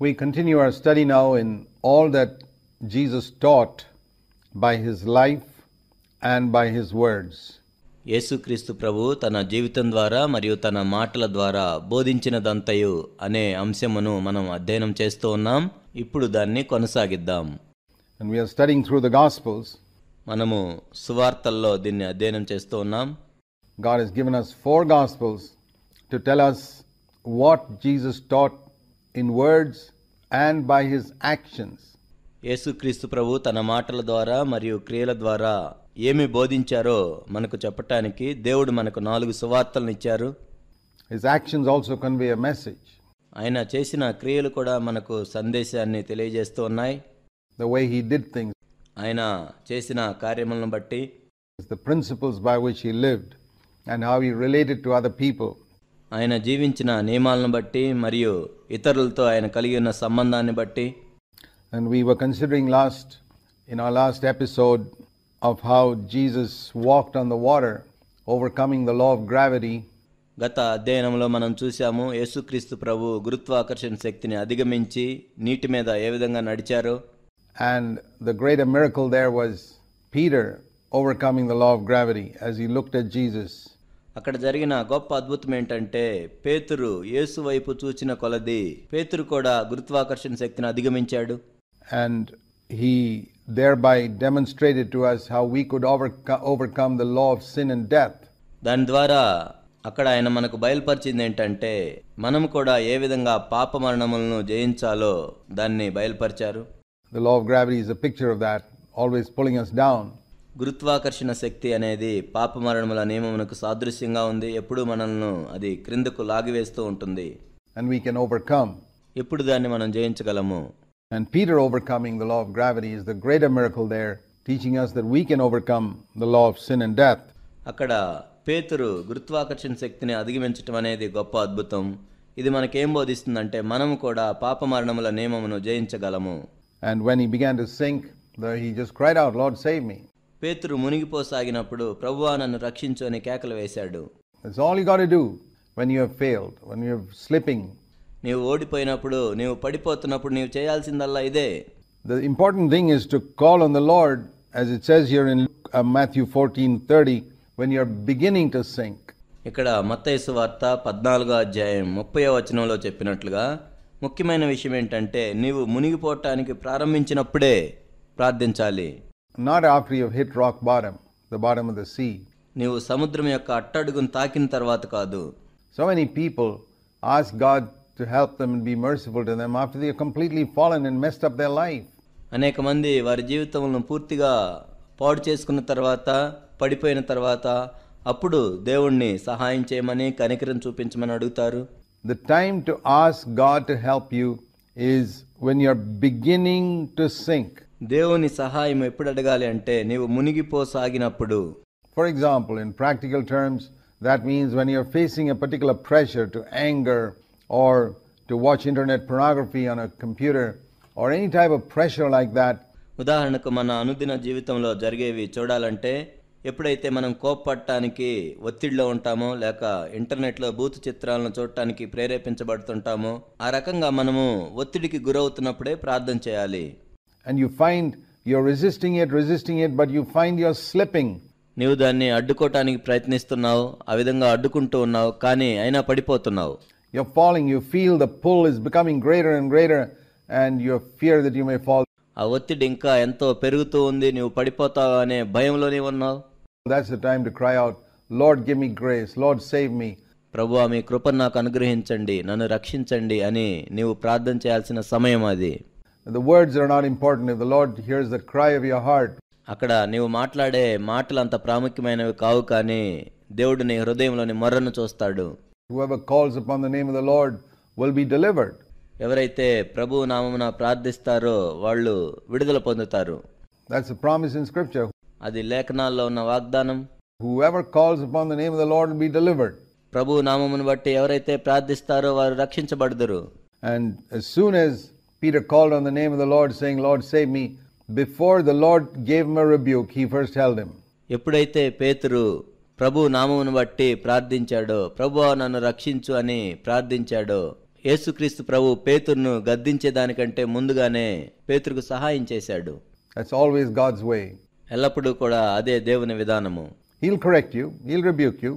We continue our study now in all that Jesus taught by his life and by his words. యేసుక్రీస్తు ప్రభు తన జీవితం ద్వారా మరియు తన మాటల ద్వారా బోధించినదంతయు అనే అంశమును మనం అధ్యయనం చేస్తూ ఉన్నాం ఇప్పుడు దాన్ని కొనసాగిద్దాం And we are studying through the Gospels. మనము సువార్తల్లో దీన్ని అధ్యయనం చేస్తూ ఉన్నాం God has given us four Gospels to tell us what Jesus taught in words and by his actions. యేసుక్రీస్తు ప్రభు తన మాటల ద్వారా మరియు క్రియల ద్వారా ఏమి బోధించారో మనకు చెప్పటానికి దేవుడు మనకు నాలుగు సువార్తలను ఇచ్చారు His actions also convey a message. ఆయన చేసిన క్రియలు కూడా మనకు సందేశాన్ని తెలియజేస్తూ ఉన్నాయి The way he did things, ఆయన చేసిన కార్యములను బట్టి the principles by which he lived, and how he related to other people. ఆయన జీవించిన నియమాలను బట్టి మరియు ఇతరులతో ఆయన కలిగి ఉన్న సంబంధాన్ని బట్టి And we were considering last, in our last episode, of how Jesus walked on the water, overcoming the law of gravity, గత అధ్యయనంలో మనం చూశాము యేసుక్రీస్తు ప్రభు గురుత్వాకర్షణ శక్తిని అధిగమించి నీటి మీద ఏ విధంగా నడిచారో and the greater miracle there was Peter overcoming the law of gravity as he looked at Jesus. అక్కడ జరిగిన గొప్ప అద్భుతం ఏంటంటే పేతురు యేసు వైపు చూచిన కొలది పేతురు కూడా గురుత్వాకర్షణ శక్తిని అధిగమించాడు. And he thereby demonstrated to us how we could over overcome the law of sin and death దాని ద్వారా అక్కడ ఆయన మనకు బయలుపరిచింది ఏంటంటే మనం కూడా ఏ విధంగా పాప మరణములను జయించాలో దాన్ని బయలుపరిచారు. The law of gravity is a picture of that always pulling us down గురుత్వాకర్షణ శక్తి అనేది పాపమరణముల నియమమునకు సాదృశ్యంగా ఉంది. ఎప్పుడు మనల్ని అది క్రిందకు లాగివేస్తూ ఉంటుంది. అండ్ వీ కెన్ ఓవర్కమ్ ఎప్పుడు దాన్ని మనం జయించగలము? And Peter overcoming the law of gravity is the great miracle there teaching us that we can overcome the law of sin and death అక్కడ పేతురు గురుత్వాకర్షణ శక్తిని అధిగమించటం అనేది గొప్ప అద్భుతం. ఇది మనకేం బోధిస్తుందంటే మనము కూడా పాప మరణముల నియమమును జయించగలము. And when he began to sink the he just cried out, Lord, save me పేతురు మునిగిపోసాగినప్పుడు ప్రభువా నన్ను రక్షించు అని కేకలు వేశాడు That's all you got to do when you have failed, when you're slipping. నీవు ఓడిపోయినప్పుడు నీవు పడిపోతున్నప్పుడు నీవు చేయాల్సిందల్లా ఇదే The important thing is to call on the Lord, as it says here in uh, Matthew 14:30, when you're beginning to sink. ఇక్కడ మత్తైసు వార్త పద్నాలుగో అధ్యాయం ముప్పై వచనంలో చెప్పినట్లుగా ముఖ్యమైన విషయం ఏంటంటే నీవు మునిగిపోవటానికి ప్రారంభించినప్పుడే ప్రార్థించాలి Not after you've hit rock bottom, the bottom of the sea. నీవు సముద్రం యొక్క అట్టడుగును తాకిన తర్వాత కాదు So many people ask God to help them and be merciful to them after they have completely fallen and messed up their life. అనేక మంది వారి జీవితంలో పూర్తిగా పాడు చేసుకున్న తర్వాత పడిపోయిన తర్వాత అప్పుడు దేవుణ్ణి సహాయం చేయమని కనికరం చూపించమని అడుగుతారు The time to ask God to help you is when you're beginning to sink. దేవుని సహాయం ఎప్పుడు అడగాలి అంటే నీవు మునిగిపోసాగినప్పుడు. For example in practical terms that means when you're facing a particular pressure to anger or to watch internet pornography on computer or any type of pressure like that ఉదాహరణకు మన అనుదిన జీవితంలో జరిగేవి చూడాలంటే ఎప్పుడైతే మనం కోప్పడటానికి ఒత్తిడిలో ఉంటామో లేక ఇంటర్నెట్లో భూత చిత్రాలను చూడటానికి ప్రేరేపించబడుతుంటామో ఆ రకంగా మనము ఒత్తిడికి గురవుతున్నప్పుడే ప్రార్థన చేయాలి. and you find you're resisting it, resisting it, but you find you're slipping, నీవు దాన్ని అడ్డుకోవటానికి ప్రయత్నిస్తున్నావు ఆ విధంగా అడ్డుకుంటూ ఉన్నావు కానీ అయినా పడిపోతున్నావు you're falling, you feel the pull is becoming greater and greater, and you fear that you may fall. ఆ ఒత్తిడి ఇంకా ఎంతో పెరుగుతూ ఉంది నువ్వు పడిపోతావు అనే భయంలోనే ఉన్నావు That's the time to cry out, Lord, give me grace, Lord, save me. ప్రభువా మీ కృపను నాకు అనుగ్రహించండి నన్ను రక్షించండి అని నీవు ప్రార్థన చేయాల్సిన సమయం అది The words are not important. If the Lord hears the cry of your heart, అక్కడ నీవు మాట్లాడే మాటలు అంత ప్రాముఖ్యమైనవి కావు కానీ దేవుడు నీ హృదయంలోని మొర్రను చూస్తాడు whoever calls upon the name of the Lord will be delivered. ఎవరైతే ప్రభు నామమున ప్రార్థిస్తారో వాళ్ళు విడుదల పొందుతారు That's a promise in Scripture. అది లేఖనాల్లో ఉన్న వాగ్దానం Whoever calls upon the name of the Lord will be delivered. ప్రభు నామమును బట్టి ఎవరైతే ప్రార్థిస్తారో వారు రక్షించబడదురు And as soon as Peter called on the name of the Lord, saying, Lord, save me, before the Lord gave him a rebuke, he first held him. ఎప్పుడైతే పేతురు ప్రభు నామమును బట్టి ప్రార్థించాడో ప్రభు నన్ను రక్షించు అని ప్రార్థించాడో యేసుక్రీస్తు ప్రభు పేతురును గద్దించేదానికంటే ముందుగానే పేతురుకు సహాయం చేశాడు That's always God's way. ఎల్లప్పుడూ కూడా అదే దేవుని విధానము He'll correct you, He'll rebuke you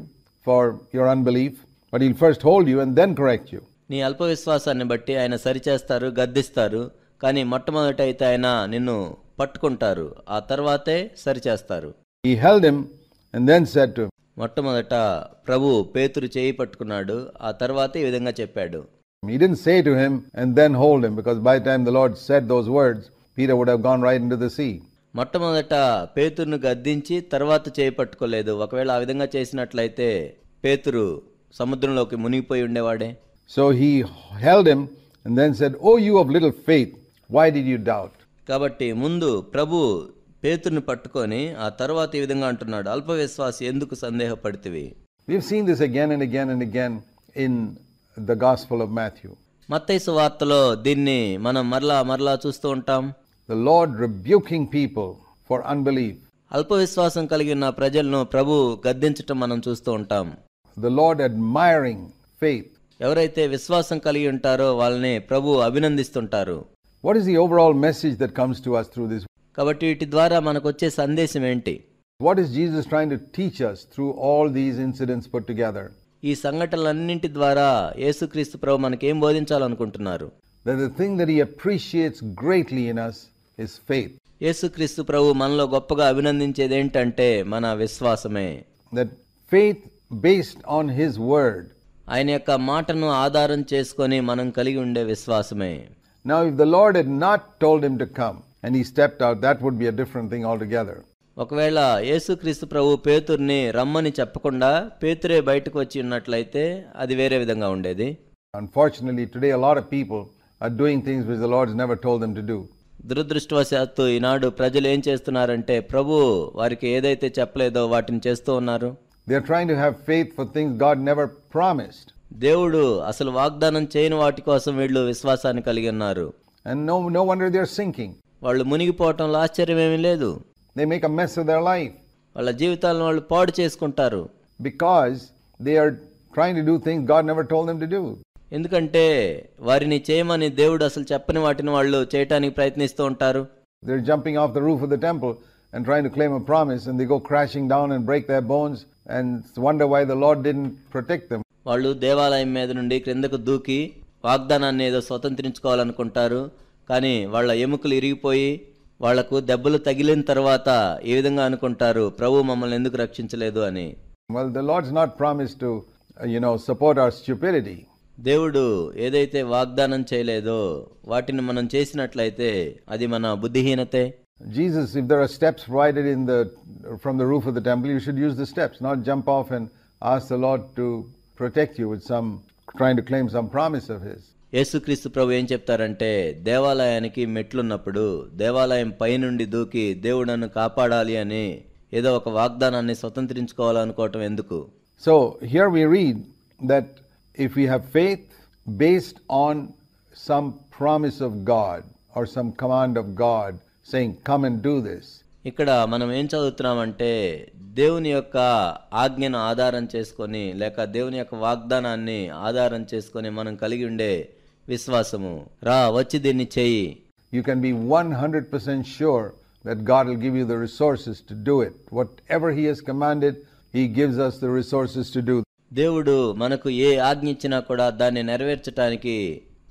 for your unbelief, but He'll first hold you and then correct you. నీ అల్ప విశ్వాసాన్ని బట్టి ఆయన సరిచేస్తారు గద్దిస్తారు కానీ మొట్టమొదట అయితే ఆయన నిన్ను పట్టుకుంటారు ఆ తర్వాతే సరిచేస్తారు. Then said to him, మొట్టమొదట ప్రభు పేతురు చేయి పట్టుకున్నాడు ఆ తర్వాత ఈ విధంగా చెప్పాడు. He didn't say to him and then hold him, because by the time the Lord said those words, Peter would have gone right into the sea. మొట్టమొదట పేతురును గద్దించి తర్వాత చేయి పట్టుకోలేదు. ఒకవేళ ఆ విధంగా చేసినట్లయితే పేతురు సముద్రంలోకి మునిగిపోయి ఉండేవాడే. So he held him and then said, Oh, you of little faith, why did you doubt? కాబట్టి ముందు ప్రభు పేతురుని పట్టుకొని ఆ తర్వాత ఈ విధంగా అంటున్నాడు అల్ప విశ్వాసి ఎందుకు సందేహపడితివి We've seen this again and again and again in the Gospel of Matthew. మత్తైసు వార్తలో దీన్ని మనం మరలా మరలా చూస్తూ ఉంటాం The Lord rebuking people for unbelief, అల్ప విశ్వాసం కలిగిన ప్రజలను ప్రభు గద్దించటం మనం చూస్తూ ఉంటాం the Lord admiring faith. ఎవరైతే విశ్వాసం కలిగి ఉంటారో వాళ్ళని ప్రభు అభినందిస్తుంటారు. What is the overall message that comes to us through this కాబట్టి వీటి ద్వారా మనకు వచ్చే సందేశం ఏంటి? What is Jesus trying to teach us through all these incidents put together? ఈ సంఘటనలన్నింటి ద్వారా యేసుక్రీస్తు ప్రభు మనకి ఏం బోధించాలనుకుంటున్నారు? That the thing that he appreciates greatly in us is faith యేసుక్రీస్తు ప్రభు మనలో గొప్పగా అభినందించేది ఏంటంటే మన విశ్వాసమే. That faith based on his word ఆయన యొక్క మాటను ఆధారం చేసుకొని మనం కలిగి ఉండే విశ్వాసమే Now, if the Lord had not told him to come and he stepped out, that would be a different thing altogether. ఒకవేళ యేసుక్రీస్తు ప్రభు పేతుర్ని రమ్మని చెప్పకుండా పేతురే బయటకు వచ్చి ఉన్నట్లయితే అది వేరే విధంగా ఉండేది Unfortunately, today a lot of people are doing things which the Lord's never told them to do. దురదృష్టవశాత్తు ఈనాడు ప్రజలు ఏం చేస్తున్నారంటే ప్రభు వారికి ఏదైతే చెప్పలేదో వాటిని చేస్తూ ఉన్నారు They're trying to have faith for things God never promised. దేవుడు అసలు వాగ్దానం చేయని వాటి కోసం వీళ్ళు విశ్వాసాన్ని కలిగి ఉన్నారు And no, no wonder they're sinking. వాళ్ళు మునిగిపోవటంలో ఆశ్చర్యం ఏమీ లేదు They make a mess of their life వాళ్ళ జీవితాలను వాళ్ళు పాడు చేసుకుంటారు because they are trying to do things God never told them to do. ఎందుకంటే వారిని చేయమని దేవుడు అసలు చెప్పని వాటిని వాళ్ళు చేయటానికి ప్రయత్నిస్తూ ఉంటారు They're jumping off the roof of the temple and trying to claim a promise, and they go crashing down and break their bones and wonder why the Lord didn't protect them. వాళ్ళు దేవాలయం మీద నుండి క్రిందకు దూకి వాగ్దానాన్ని ఏదో స్వతంత్రించుకోవాలనుకుంటారు కానీ వాళ్ళ ఎముకలు ఇరిగిపోయి వాళ్లకు దెబ్బలు తగిలిన తర్వాత ఈ విధంగా అనుకుంటారు ప్రభు మమ్మల్ని ఎందుకు రక్షించలేదు అని Well, the Lord's not promised to, uh, you know, support our stupidity. దేవుడు ఏదైతే వాగ్దానం చేయలేదో వాటిని మనం చేసినట్లయితే అది మన బుద్ధిహీనతే Jesus, if there are steps provided in the from the roof of the temple, you should use the steps, not jump off and ask the Lord to protect you with some trying to claim some promise of His. యేసుక్రీస్తు ప్రభు ఏం చెప్తారంటే దేవాలయానికి మెట్లున్నప్పుడు దేవాలయం పైనుండి దూకి దేవుడు నన్ను కాపాడాలి అని ఏదో ఒక వాగ్దానాన్ని స్వతంత్రించుకోవాలనుకోవటం ఎందుకు So here we read that if we have faith based on some promise of God or some command of God saying, "Come and do this," ఇక్కడ మనం ఏం చదువుతున్నామంటే దేవుని యొక్క ఆజ్ఞను ఆధారం చేసుకొని లేక దేవుని యొక్క వాగ్దానాన్ని ఆధారం చేసుకొని మనం కలిగి ఉండే విశ్వాసము రా వచ్చి దీన్ని చెయ్యి you can be 100% sure that God will give you the resources to do it. Whatever He has commanded, He gives us the resources to do. దేవుడు మనకు ఏ ఆజ్ఞ ఇచ్చినా కూడా దాన్ని నెరవేర్చడానికి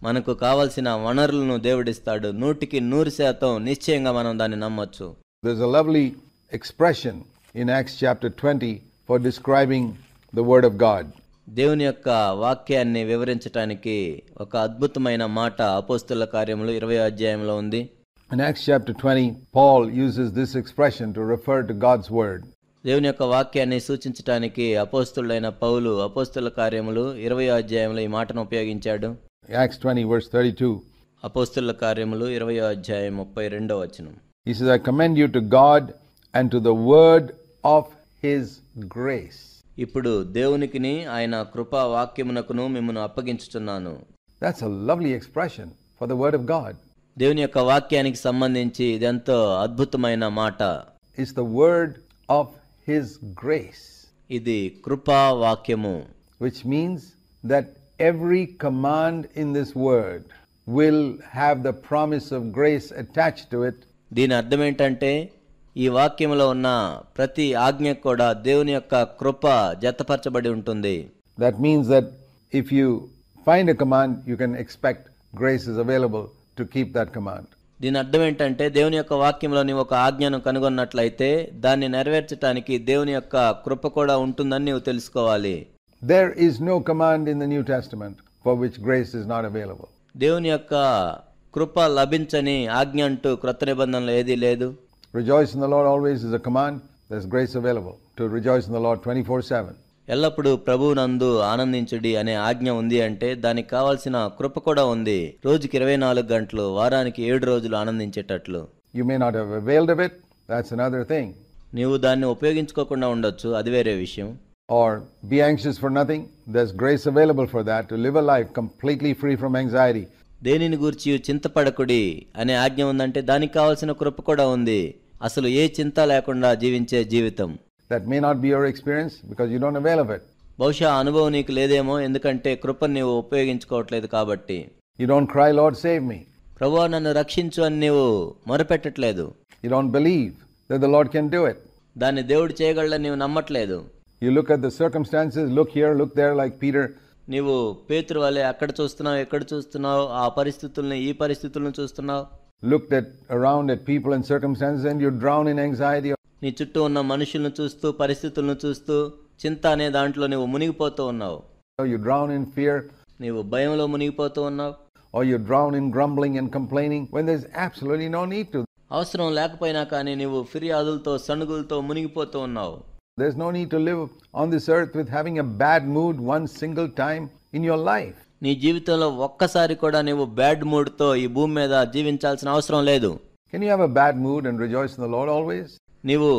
మనకు కావలసిన వనరులను దేవుడిస్తాడు నూటికి నూరు శాతం నిశ్చయంగా మనం దాన్ని నమ్మొచ్చు There's a lovely expression in Acts chapter 20 for describing the Word of God. దేవుని యొక్క వాక్యాన్ని వివరించటానికి ఒక అద్భుతమైన మాట అపోస్తుల కార్యములు ఇరవై అధ్యాయంలో ఉంది In Acts chapter 20, Paul uses this expression to refer to God's Word. దేవుని యొక్క వాక్యాన్ని సూచించటానికి అపోస్తులైన పౌలు అపోస్తుల కార్యములు ఇరవై అధ్యాయంలో ఈ మాటను ఉపయోగించాడు Acts 20, verse 32. అపోస్తుల కార్యములు ఇరవై అధ్యాయం ముప్పై రెండో వచనం He says, I commend you to God and to the word of His grace. ఇప్పుడు దేవునికిని ఆయన కృపా వాక్యమునకును మిమ్మల్ని అప్పగించుచున్నాను That's a lovely expression for the word of God. దేవుని యొక్క వాక్యానికి సంబంధించి ఇదెంతో అద్భుతమైన మాట It's the word of His grace, ఇది కృపా వాక్యము which means that every command in this word will have the promise of grace attached to it, దీని అర్థం ఏంటంటే ఈ వాక్యంలో ఉన్న ప్రతి ఆజ్ఞ కూడా దేవుని యొక్క కృప జతపరచబడి ఉంటుంది that means that if you find a command, you can expect grace is available to keep that command. దీని అర్థం ఏంటంటే దేవుని యొక్క వాక్యంలో నీవు ఒక ఆజ్ఞను కనుగొన్నట్లయితే దాన్ని నెరవేర్చడానికి దేవుని యొక్క కృప కూడా ఉంటుందని నీవు తెలుసుకోవాలి There is no command in the New Testament for which grace is not available. దేవుని యొక్క కృప లభించని ఆజ్ఞ అంటూ క్రొత్త నిబంధనలు ఏదీ లేదు Rejoice in the Lord always is a command. There's grace available to rejoice in the Lord 24 7. ఎల్లప్పుడూ ప్రభువునందు ఆనందించుడి అనే ఆజ్ఞ ఉంది అంటే దానికి కావాల్సిన కృప కూడా ఉంది రోజుకి ఇరవై నాలుగు గంటలు వారానికి ఏడు రోజులు ఆనందించేటట్లు You may not have availed of it, that's another thing. నీవు దాన్ని ఉపయోగించుకోకుండా ఉండొచ్చు అది వేరే విషయం Or be anxious for nothing, there's grace available for that to live a life completely free from anxiety. దేనిని గూర్చి చింతపడకుడి అనే ఆజ్ఞ ఉందంటే దానికి కావాల్సిన కృప కూడా ఉంది అసలు ఏ చింత లేకుండా జీవించే జీవితం That may not be your experience because you don't avail of it. బహుశా ఆ అనుభవం నీకు లేదేమో ఎందుకంటే కృపను నీవు ఉపయోగించుకోవట్లేదు కాబట్టి You don't cry, Lord, save me. ప్రభువా నన్ను రక్షించు అని నీవు మొరపెట్టట్లేదు You don't believe that the Lord can do it. దాన్ని దేవుడు చేయగలని నీవు నమ్మట్లేదు You look at the circumstances, look here, look there, like Peter. నీవు పేతురు వలె అక్కడ చూస్తున్నావు ఎక్కడ చూస్తున్నావు ఆ పరిస్థితుల్ని ఈ పరిస్థితులను చూస్తున్నావు Looked at around at people and circumstances, and you drown in anxiety. నీ చుట్టూ ఉన్న మనుషులను చూస్తూ పరిస్థితులను చూస్తూ చింత అనే దాంట్లో నువ్వు మునిగిపోతూ ఉన్నావు Or you drown in fear, నీవు భయంలో మునిగిపోతూ ఉన్నావు or you drown in grumbling and complaining when there's absolutely no need to. అవసరం లేకపోయినా కానీ నీవు ఫిర్యాదులతో సణుగులతో మునిగిపోతూ ఉన్నావు There's no need to live on this earth with having a bad mood one single time in your life. నీ జీవితంలో ఒక్కసారి కూడా నీవు బ్యాడ్ మూడ్తో ఈ భూమి మీద జీవించాల్సిన అవసరం లేదు Can you have a bad mood and rejoice in the Lord always? నీవు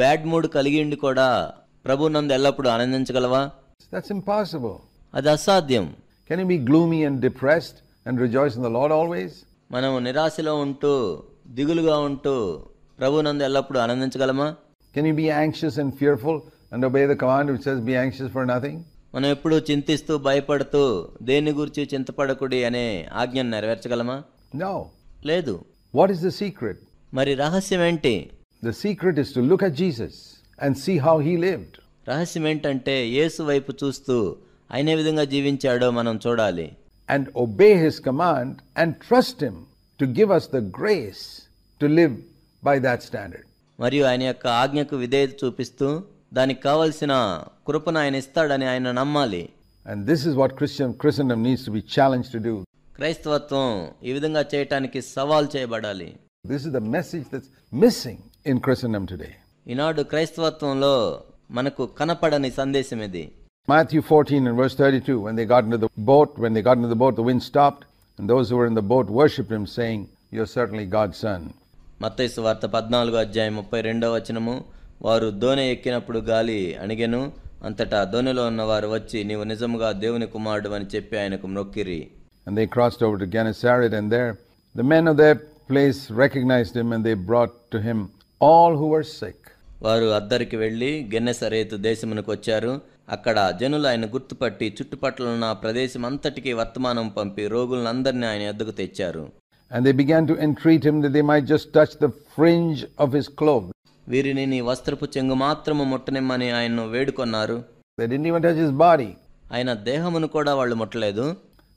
బ్యాడ్ మూడ్ కలిగి ఉండి కూడా ప్రభు నందు ఎల్లప్పుడూ ఆనందించగలవా That's impossible. అది అసాధ్యం Can you be gloomy and depressed and rejoice in the Lord always? మనము నిరాశలో ఉంటూ దిగులుగా ఉంటూ ప్రభు నందు ఎల్లప్పుడూ ఆనందించగలమా Can you be anxious and fearful and obey the command which says, Be anxious for nothing? మనం ఎప్పుడూ చింతిస్తూ భయపడుతూ దేని గురించి చింతపడకుడి అనే ఆజ్ఞను నెరవేర్చగలమా No. లేదు What is the secret? మరి రహస్యం ఏంటి The secret is to look at Jesus and see how he lived. రహస్యం ఏంటంటే యేసు వైపు చూస్తూ ఆయన ఏ విధంగా జీవించాడో మనం చూడాలి and obey his command and trust him to give us the grace to live by that standard. మరియు ఆయన యొక్క ఆజ్ఞకు విధేయత చూపిస్తూ దానికి కావలసిన కృపను ఆయన ఇస్తాడని ఆయన నమ్మాలి And this is what Christian Christendom needs to be challenged to do. క్రైస్తవత్వం ఈ విధంగా చేయటానికి సవాల్ చేయబడాలి This is the message that's missing in Christendom today. ఈనాడు క్రైస్తవత్వంలో మనకు కనపడని సందేశం ఇది Matthew 14 and verse 32 when they got into the boat, when they got into the boat, the wind stopped, and those who were in the boat worshipped him, saying, You're certainly God's son. మత్తయి వార్త పద్నాలుగు అధ్యాయం ముప్పై రెండవ వచనము. వారు దోణి ఎక్కినప్పుడు గాలి అణిగెను. అంతటా దోణిలో ఉన్నవారు వచ్చి నీవు నిజముగా దేవుని కుమారుడు అని చెప్పి ఆయనకు మ్రొక్కిరి And they crossed over to Gennesaret, and there the men of that place recognized him, and they brought to him all who were sick. వారు అద్దరికి వెళ్ళి గెన్నెసరేతు దేశమునకు వచ్చారు. అక్కడ జనులు ఆయన గుర్తుపట్టి చుట్టుపక్కల ఉన్న ప్రదేశం అంతటికి వర్తమానం పంపి రోగులందరినీ ఆయన ఎద్దకు తెచ్చారు. And they began to entreat him that they might just touch the fringe of his cloak. వీరిని నీ వస్త్రపు చెంగు మాత్రము ముట్టనిమ్మని ఆయన్ను వేడుకొన్నారు They didn't even touch his body. ఆయన దేహమును కూడా వాళ్ళు ముట్టలేదు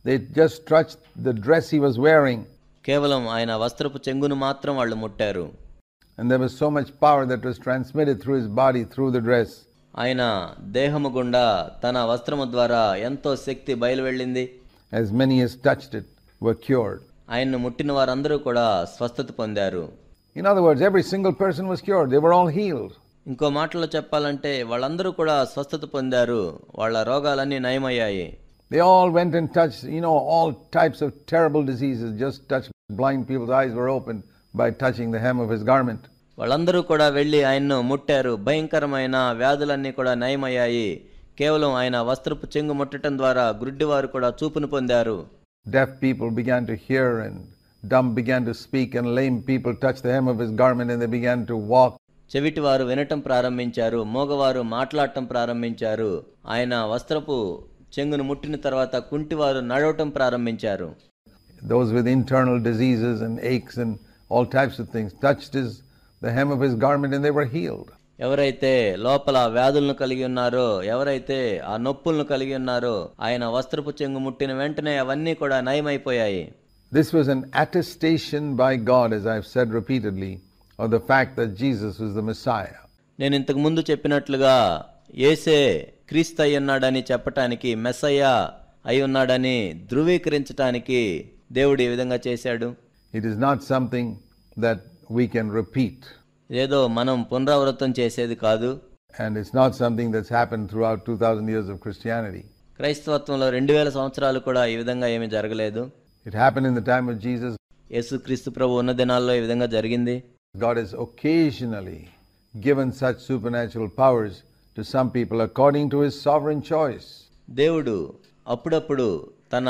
They just touched the dress he was wearing. కేవలం ఆయన వస్త్రపు చెంగును మాత్రం వాళ్ళు ముట్టారు And there was so much power that was transmitted through his body, through the dress. ఆయన దేహము గుండా తన వస్త్రము ద్వారా ఎంతో శక్తి బయలువెళ్ళింది As many as touched it were cured. ఆయన్ను ముట్టిన వారందరూ కూడా స్వస్థత పొందారు In other words, every single person was cured. They were all healed. ఇంకో మాటలో చెప్పాలంటే వాళ్ళందరూ కూడా స్వస్థత పొందారు వాళ్ళ రోగాలన్నీ నయమయ్యాయి They all went and touched, you know, all types of terrible diseases. Just touched. Blind people's eyes were opened by touching the hem of his garment. వాళ్ళందరూ కూడా వెళ్ళి ఆయన్ను ముట్టారు భయంకరమైన వ్యాధులన్నీ కూడా నయమయ్యాయి కేవలం ఆయన వస్త్రపు చెంగు ముట్టడం ద్వారా గుడ్డివారు కూడా చూపును పొందారు Deaf people began to hear, and dumb began to speak, and lame people touched the hem of his garment and they began to walk. చెవిటివారు వినటం ప్రారంభించారు మోగవారు మాట్లాడటం ప్రారంభించారు ఆయన వస్త్రపు చెంగును ముట్టిన తర్వాత కుంటివారు నడవటం ప్రారంభించారు Those with internal diseases and aches and all types of things touched his, the hem of his garment and they were healed. ఎవరైతే లోపల వ్యాధులను కలిగి ఉన్నారో ఎవరైతే ఆ నొప్పులను కలిగి ఉన్నారో ఆయన వస్త్రపు చెంగు ముట్టిన వెంటనే అవన్నీ కూడా నయమైపోయాయి. This was an attestation by God is I said repeatedly of the fact that Jesus was the Messiah నేను ఇంతకు ముందు చెప్పినట్లుగా ఏసే క్రీస్తు అయి ఉన్నాడని చెప్పటానికి మెస్సయ్య అయి ఉన్నాడని ధృవీకరించడానికి దేవుడు ఈ విధంగా చేశాడు? It is not something that we can repeat ఏదో మనం పునరావృతం చేసేది కాదు. And it's not something that's happen through 2000 years of Christianity క్రైస్తవత్వంలో 2000 సంవత్సరాలు కూడా ఈ విధంగా ఏమీ జరగలేదు. It happen in the time of Jesus యేసుక్రీస్తు ప్రభు ఉన్న దినాల్లో ఈ విధంగా జరిగింది. God is occasionally given such supernatural powers to some people according to his sovereign దేవుడు అప్పుడప్పుడు తన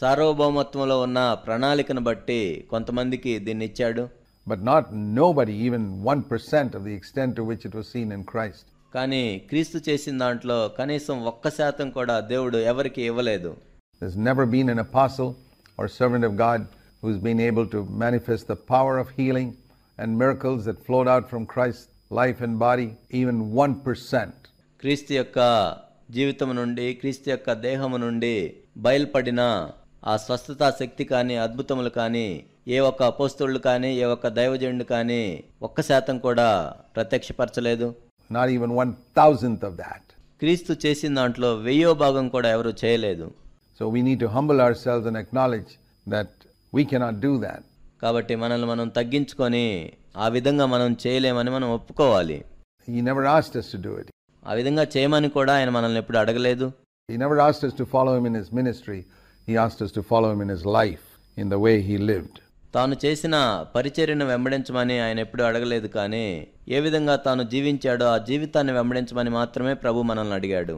సార్వభౌమత్వంలో ఉన్న ప్రణాళికను బట్టి కొంతమందికి దీన్ని ఇచ్చాడు. But not nobody, even 1% of the extent to which it was seen in Christ. కానీ క్రీస్తు చేసిన దాంట్లో కనీసం ఒక్క శాతం కూడా దేవుడు ఎవరికి ఇవ్వలేదు There's never been an apostle or servant of God who's been able to manifest the power of healing and miracles that flowed out from Christ's life and body, even 1%. క్రీస్తు యొక్క జీవితం నుండి క్రీస్తు యొక్క దేహము నుండి బయలుపడిన ఆ స్వస్థతా శక్తి కానీ అద్భుతములు కానీ ఏ ఒక్క అపోస్తుళ్ళు కానీ ఏ ఒక్క దైవజనుడు కానీ ఒక్క శాతం కూడా ప్రత్యక్షపరచలేదు Not even one thousandth of that. క్రీస్తు చేసిన దాంట్లో వెయ్యో భాగం కూడా ఎవరు చేయలేదు So we need to humble ourselves and acknowledge that we cannot do that. కాబట్టి మనల్ని మనం తగ్గించుకొని ఆ విధంగా మనం చేయలేమని మనం ఒప్పుకోవాలి He never asked us to do it. ఆ విధంగా చేయమని కూడా ఆయన మనల్ని ఎప్పుడు అడగలేదు He never asked us to follow him in his ministry. He asked us to follow him in his life, in the way he lived. తాను చేసిన పరిచర్యను వెంబడించమని ఆయన ఎప్పుడు అడగలేదు కానీ ఏ విధంగా తాను జీవించాడో ఆ జీవితాన్ని వెంబడించమని మాత్రమే ప్రభు మనల్ని అడిగాడు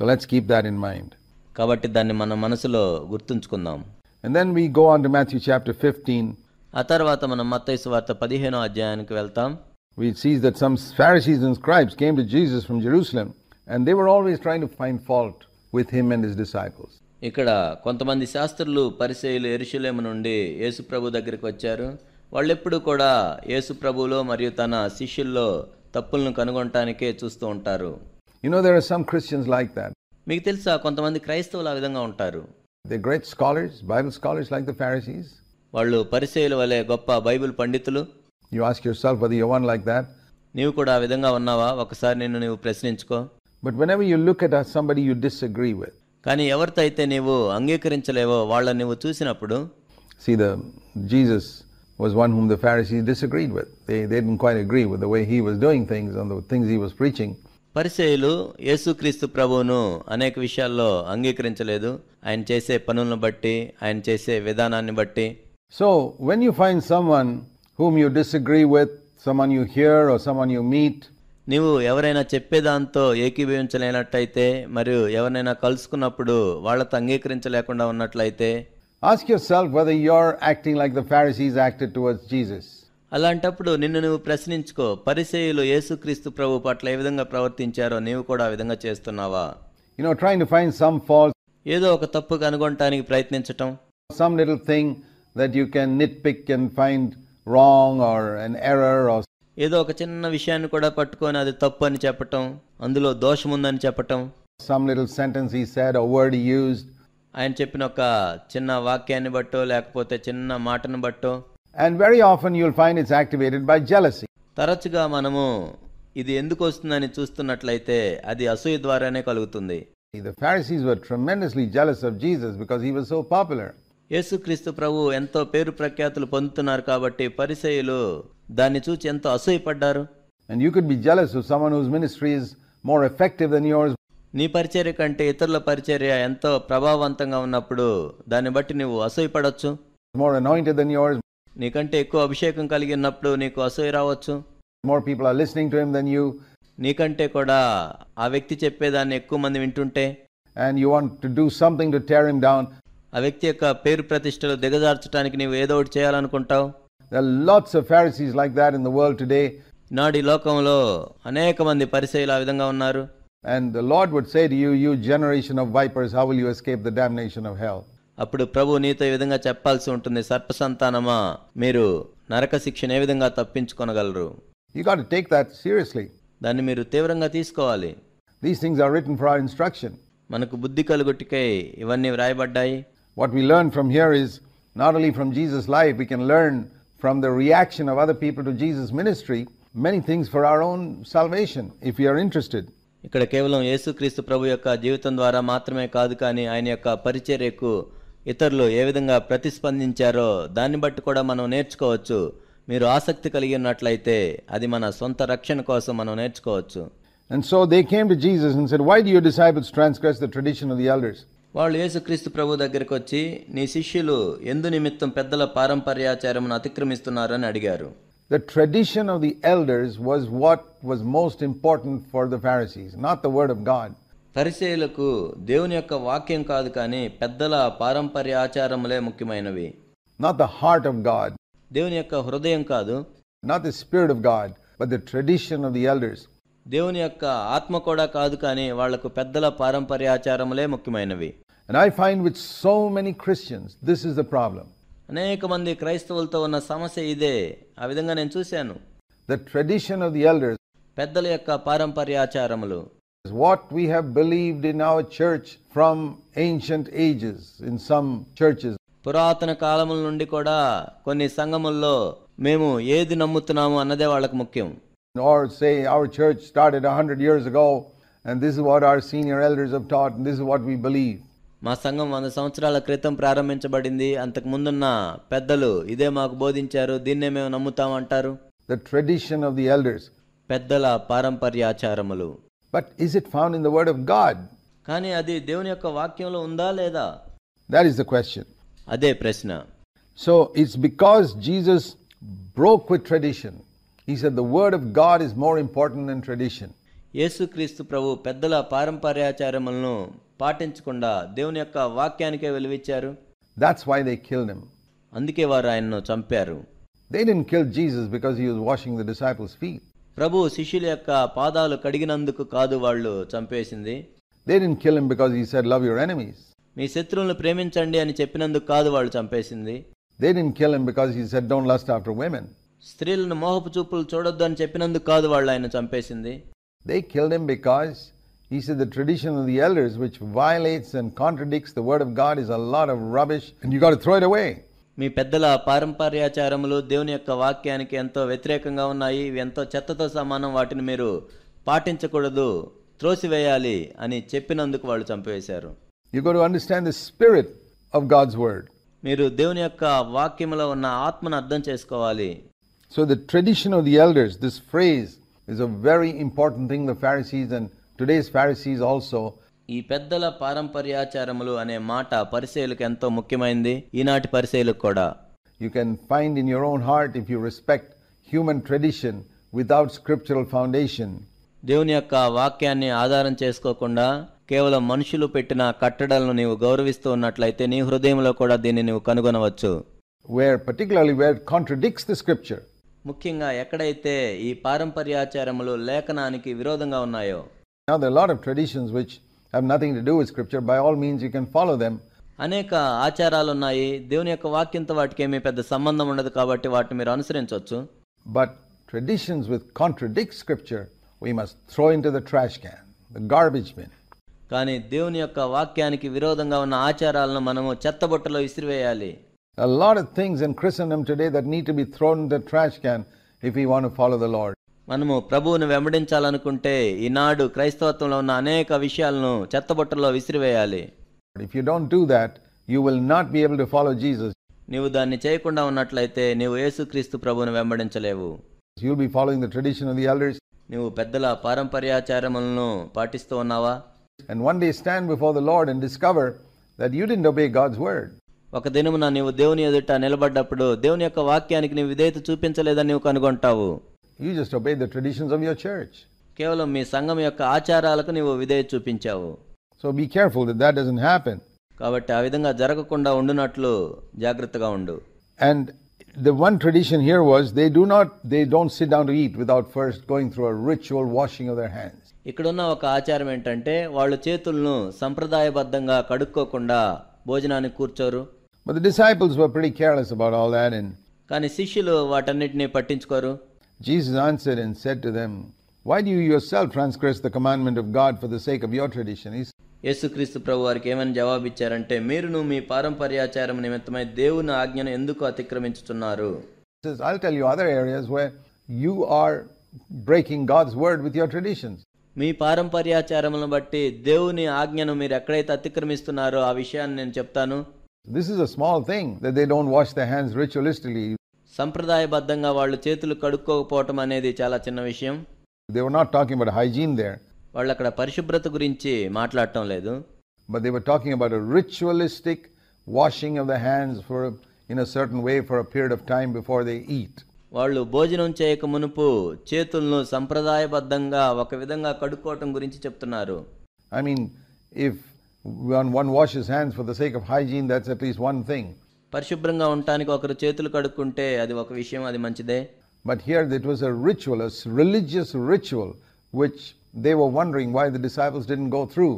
So let's keep that in mind. కాబట్టి దాన్ని మన మనసులో గుర్తుంచుకుందాం And then we go on to Matthew chapter 15. ఆ తర్వాత మనం మత్తయి వార్త పదిహేనో అధ్యాయానికి వెళ్తాం We see that some Pharisees and scribes came to Jesus from Jerusalem, and they were always trying to find fault with him and his disciples. ఇక్కడ కొంతమంది శాస్త్రులు పరిచయులు ఎరుషులేము నుండి యేసు ప్రభు దగ్గరికి వచ్చారు వాళ్ళెప్పుడు కూడా యేసు ప్రభులో మరియు తన శిష్యుల్లో తప్పులను కనుగొనటానికే చూస్తూ ఉంటారు You know, there are some Christians like that. మీకు తెలుసా కొంతమంది క్రైస్తవులు ఆ విధంగా ఉంటారు They're great scholars, Bible scholars like the Pharisees. వాళ్ళు పరిచయుల వలె గొప్ప బైబిల్ పండితులు You ask yourself whether you're one like that. నీవు కూడా ఆ విధంగా ఉన్నావా ఒకసారి నిన్ను నీవు ప్రశ్నించుకో But whenever you look at somebody you disagree with, కానీ ఎవరితో అయితే నీవు అంగీకరించలేవో వాళ్ళని నువ్వు చూసినప్పుడు see, the Jesus was one whom the Pharisees disagreed with. They, they didn't quite agree with the way he was doing things and the things he was preaching. పరిచయులు యేసుక్రీస్తు ప్రభువును అనేక విషయాల్లో అంగీకరించలేదు ఆయన చేసే పనులను బట్టి ఆయన చేసే విధానాన్ని బట్టి So, when you find someone whom you disagree with, someone you hear or someone you meet, నీవు ఎవరైనా చెప్పేదాంతో ఏకీభవించలేనట్టయితే మరియు ఎవరినైనా కలుసుకున్నప్పుడు వాళ్ళతో అంగీకరించలేకుండా ఉన్నట్లయితే? Ask yourself whether you acting like the Pharisees acted towards Jesus అలాంటప్పుడు నిన్ను నువ్వు ప్రశ్నించుకో పరిసేయులు యేసుక్రీస్తు ప్రభు పట్ల ఏ విధంగా ప్రవర్తించారో నీవు కూడా ఆ విధంగా చేస్తున్నావా? You know trying to find some fault ఏదో ఒక తప్పు కనుగొనటానికి ప్రయత్నించటం. Some little thing that you can nitpick and find wrong or an error or ఏదో ఒక చిన్న విషయాన్ని కూడా పట్టుకొని అది తప్పు అని చెప్పటం అందులో దోషముందని చెప్పటం some little sentence he said or word he used. ఆయన చెప్పిన ఒక చిన్న వాక్యాన్ని బట్టో లేకపోతే చిన్న మాటను బట్టో And very often you'll find it's activated by jealousy. తరచుగా మనము ఇది ఎందుకు వస్తుందని చూస్తున్నట్లయితే అది అసూయ ద్వారానే కలుగుతుంది The Pharisees were tremendously jealous of Jesus because he was so popular. యేసుక్రీస్తు ప్రభు ఎంతో పేరు ప్రఖ్యాతులు పొందుతున్నారు కాబట్టి పరిసయులు దాన్ని చూచి ఎంతో అసూయపడ్డారు And you could be jealous of someone whose ministry is more effective than yours, నీ పరిచర్య కంటే ఇతరుల పరిచర్య ఎంతో ప్రభావవంతంగా ఉన్నప్పుడు దాన్ని బట్టి నువ్వు అసూయపడవచ్చు more anointed than yours, నీకంటే ఎక్కువ అభిషేకం కలిగి ఉన్నప్పుడు నీకు అసూయ రావచ్చు more people are listening to him than you, నీకంటే కూడా ఆ వ్యక్తి చెప్పేదాన్ని ఎక్కువ మంది వింటుంటే and you want to do something to tear him down. ఆ వ్యక్తి యొక్క పేరు ప్రతిష్టలు దిగజార్చడానికి నీవు ఏదో ఒకటి చేయాలనుకుంటావు? Lots of Pharisees like that in the world today నాడి లోకంలో అనేక మంది పరిచయలు ఆ విధంగా ఉన్నారు. And the Lord would say to you you generation of vipers how will you escape the domination of hell అప్పుడు ప్రభు నీతో ఈ విధంగా చెప్పాల్సి ఉంటుంది సర్ప సంతానమా? మీరు నరక శిక్షణ ఏ విధంగా తప్పించుకోనగలరు? You got take that seriously దాన్ని మీరు తీవ్రంగా తీసుకోవాలి. These things are written for our instruction మనకు బుద్ధి కలుగుటికై ఇవన్నీ వ్రాయబడ్డాయి. What we learn from here is not only from Jesus' life, we can learn from the reaction of other people to Jesus' ministry many things for our own salvation if we are interested. ఇక్కడ కేవలం యేసుక్రీస్తు ప్రభు యొక్క జీవితం ద్వారా మాత్రమే కాదు కానీ ఆయన యొక్క పరిచర్యకు ఇతరులు ఏ విధంగా ప్రతిస్పందించారో దాన్ని బట్టి కూడా మనం నేర్చుకోవచ్చు మీరు ఆసక్తి కలిగి ఉన్నట్లయితే అది మన సొంత రక్షణ కోసం మనం నేర్చుకోవచ్చు And so they came to Jesus and said, Why do your disciples transgress the tradition of the elders? వాళ్ళు యేసుక్రీస్తు ప్రభు దగ్గరికి వచ్చి నీ శిష్యులు ఎందు నిమిత్తం పెద్దల పారంపర్యాచారమును అతిక్రమిస్తున్నారని అడిగారు. The tradition of the elders was what was most important for the Pharisees, not the word of God. పరిచయులకు దేవుని యొక్క వాక్యం కాదు కానీ పెద్దల పారంపర్య ఆచారములే ముఖ్యమైనవి. Not the heart of God, దేవుని యొక్క హృదయం కాదు. Not the Spirit of God, but the tradition of the elders. దేవుని యొక్క ఆత్మ కూడా కాదు కానీ వాళ్ళకు పెద్దల పారంపర్యాచారములే ముఖ్యమైనవి. And I find with so many Christians, this is the problem. అనేక మంది క్రైస్తవులతో ఉన్న సమస్య ఇదే ఆ విధంగా నేను చూశాను The tradition of the elders పెద్దల యొక్క పారంపర్యాచారములు is what we have believed in our church from ancient ages, in some churches. పురాతన కాలముల నుండి కూడా కొన్ని సంఘముల్లో మేము ఏది నమ్ముతున్నాము అన్నదే వాళ్ళకు ముఖ్యం Or say our church started a hundred years ago, and this is what our senior elders have taught, and this is what we believe. మా సంఘం వంద సంవత్సరాల క్రితం ప్రారంభించబడింది. అంతకు ముందున్న పెద్దలు ఇదే మాకు బోధించారు. దీన్నే మేము నమ్ముతాం అంటారు? The tradition of the elders పెద్దల పారంపర్య ఆచారములు but is it found in the word of God కానీ అది దేవుని యొక్క వాక్యంలో ఉందా లేదా? దట్ ఈస్ ద క్వశ్చన్ అదే ప్రశ్న. So it's because Jesus broke with tradition he said the word of God is more important then tradition యేసుక్రీస్తు ప్రభు పెద్దల పారంపర్యాచారములను పాటించకుండా దేవుని యొక్క వాక్యానికే వెలువిచ్చారు. That's why they kill him అందుకే వారు ఆయన్ను చంపారు. They didn't kill Jesus because he was washing the disciples feet ప్రభు శిష్యుల యొక్క పాదాలు కడిగినందుకు కాదు వాళ్ళు చంపేసింది. They didn't kill him because he said love your enemies మీ శత్రువులను ప్రేమించండి అని చెప్పినందుకు కాదు వాళ్ళు చంపేసింది. They didn't kill him because he said don't lust after women స్త్రీలను మోహపు చూపులు చూడొద్దు అని చెప్పినందుకు కాదు వాళ్ళు ఆయన చంపేసింది. They killed him because he said the tradition of the elders, which violates and contradicts the Word of God, is a lot of rubbish and you got to throw it away. మీ పెద్దల పారంపర్యాచారములు దేవుని యొక్క వాక్యానికి ఎంతో వ్యతిరేకంగా ఉన్నాయి ఇవి ఎంతో చెత్తతో సమానం వాటిని మీరు పాటించకూడదు త్రోసివేయాలి అని చెప్పినందుకు వాళ్ళు చంపివేశారు you got to understand the spirit of God's Word. మీరు దేవుని యొక్క వాక్యములో ఉన్న ఆత్మను అర్థం చేసుకోవాలి So, the tradition of the elders, this phrase, is a very important thing. The Pharisees and today's Pharisees also ఈ పెద్దల పారంపర్యాచారములు అనే మాట పరిచయులకు ఎంతో ముఖ్యమైనది ఈనాటి పరిచయులకు కూడా you can find in your own heart if you respect human tradition without scriptural foundation. దేవుని యొక్క వాక్యాన్ని ఆధారం చేసుకోకుండా కేవలం మనుషులు పెట్టిన కట్టడలను నీవు గౌరవిస్తూ ఉన్నట్లయితే నీ హృదయంలో కూడా దీన్ని నీవు కనుగొనవచ్చు Where, particularly where it contradicts the scripture. ముఖ్యంగా ఎక్కడైతే ఈ పారంపర్యాచారములు లేఖనానికి విరోధంగా ఉన్నాయో? అనేక ఆచారాలు ఉన్నాయి దేవుని యొక్క వాక్యంతో వాటికి ఏమీ పెద్ద సంబంధం ఉండదు కాబట్టి వాటిని మీరు అనుసరించవచ్చు. But traditions with contradict scripture we must throw into the trash can the garbage bin కానీ దేవుని యొక్క వాక్యానికి విరోధంగా ఉన్న ఆచారాలను మనము చెత్తబొట్టలో విసిరివేయాలి A lot of things in Christendom today that need to be thrown in the trash can if we want to follow the Lord. మనము ప్రభువును వెంబడించాలనుకుంటే ఈనాడు క్రైస్తవత్వంలో ఉన్న అనేక విషయాలను చెత్తబుట్టలో విసిరివేయాలి If you don't do that, you will not be able to follow Jesus. నీవు దాన్ని చేయకుండా ఉన్నట్లయితే నీవు యేసుక్రీస్తు ప్రభువును వెంబడించలేవు You'll be following the tradition of the elders, నీవు పెద్దల పారంపర్యాచారములను పాటిస్తూ ఉన్నావా and one day stand before the Lord and discover that you didn't obey God's word. ఒక దినమున నీవు దేవుని ఎదుట నిలబడ్డప్పుడు దేవుని యొక్క వాక్యానికి నీవు విధేయత చూపించలేదని నీవు కనుగొంటావు You just obeyed the traditions of your church. కేవలం మీ సంఘం యొక్క ఆచారాలకు నీవు విధేయత చూపించావు So be careful that that doesn't happen. కాబట్టి ఆ విధంగా జరగకుండా ఉండునట్లు జాగ్రత్తగా ఉండు And the one tradition here was they do not they don't sit down to eat without first going through a ritual washing of their hands. ఇక్కడున్న ఒక ఆచారం ఏంటంటే వాళ్ళు చేతులను సంప్రదాయబద్ధంగా కడుక్కోకుండా భోజనానికి కూర్చోరు But the disciples were pretty careless about all that, and కానీ శిష్యులు వాటన్నిటిని పట్టించుకోరు Jesus answered and said to them, Why do you yourself transgress the commandment of God for the sake of your tradition? He యేసుక్రీస్తు ప్రభు వారికి ఏమని జవాబిచ్చారంటే మీరును మీ పారంపర్యాచారం నిమిత్తమై దేవుని ఆజ్ఞను ఎందుకు అతిక్రమించుతున్నారు says, I'll tell you other areas where you are breaking God's word with your traditions. మీ పారంపర్యాచారములను బట్టి దేవుని ఆజ్ఞను మీరు ఎక్కడైతే అతిక్రమిస్తున్నారో ఆ విషయాన్ని నేను చెప్తాను This is a small thing that they don't wash their hands ritualistically. సంప్రదాయబద్ధంగా వాళ్ళు చేతులు కడుక్కోకపోవటం అనేది చాలా చిన్న విషయం They were not talking about hygiene there, వాళ్ళు అక్కడ పరిశుభ్రత గురించి మాట్లాడటం లేదు but they were talking about a ritualistic washing of the hands for in a certain way for a period of time before they eat. వాళ్ళు భోజనం చేయక మునుపు చేతులను సంప్రదాయబద్ధంగా ఒక విధంగా కడుక్కోవటం గురించి చెప్తున్నారు I mean, if one, one washes hands for the sake of hygiene, that's at least one thing. పరిశుభ్రంగా ఉండటానికి ఒకరు చేతులు కడుక్కుంటే అది ఒక విషయం అది మంచిదే But here it was a ritual, a s- religious ritual, which they were wondering why the disciples didn't go through.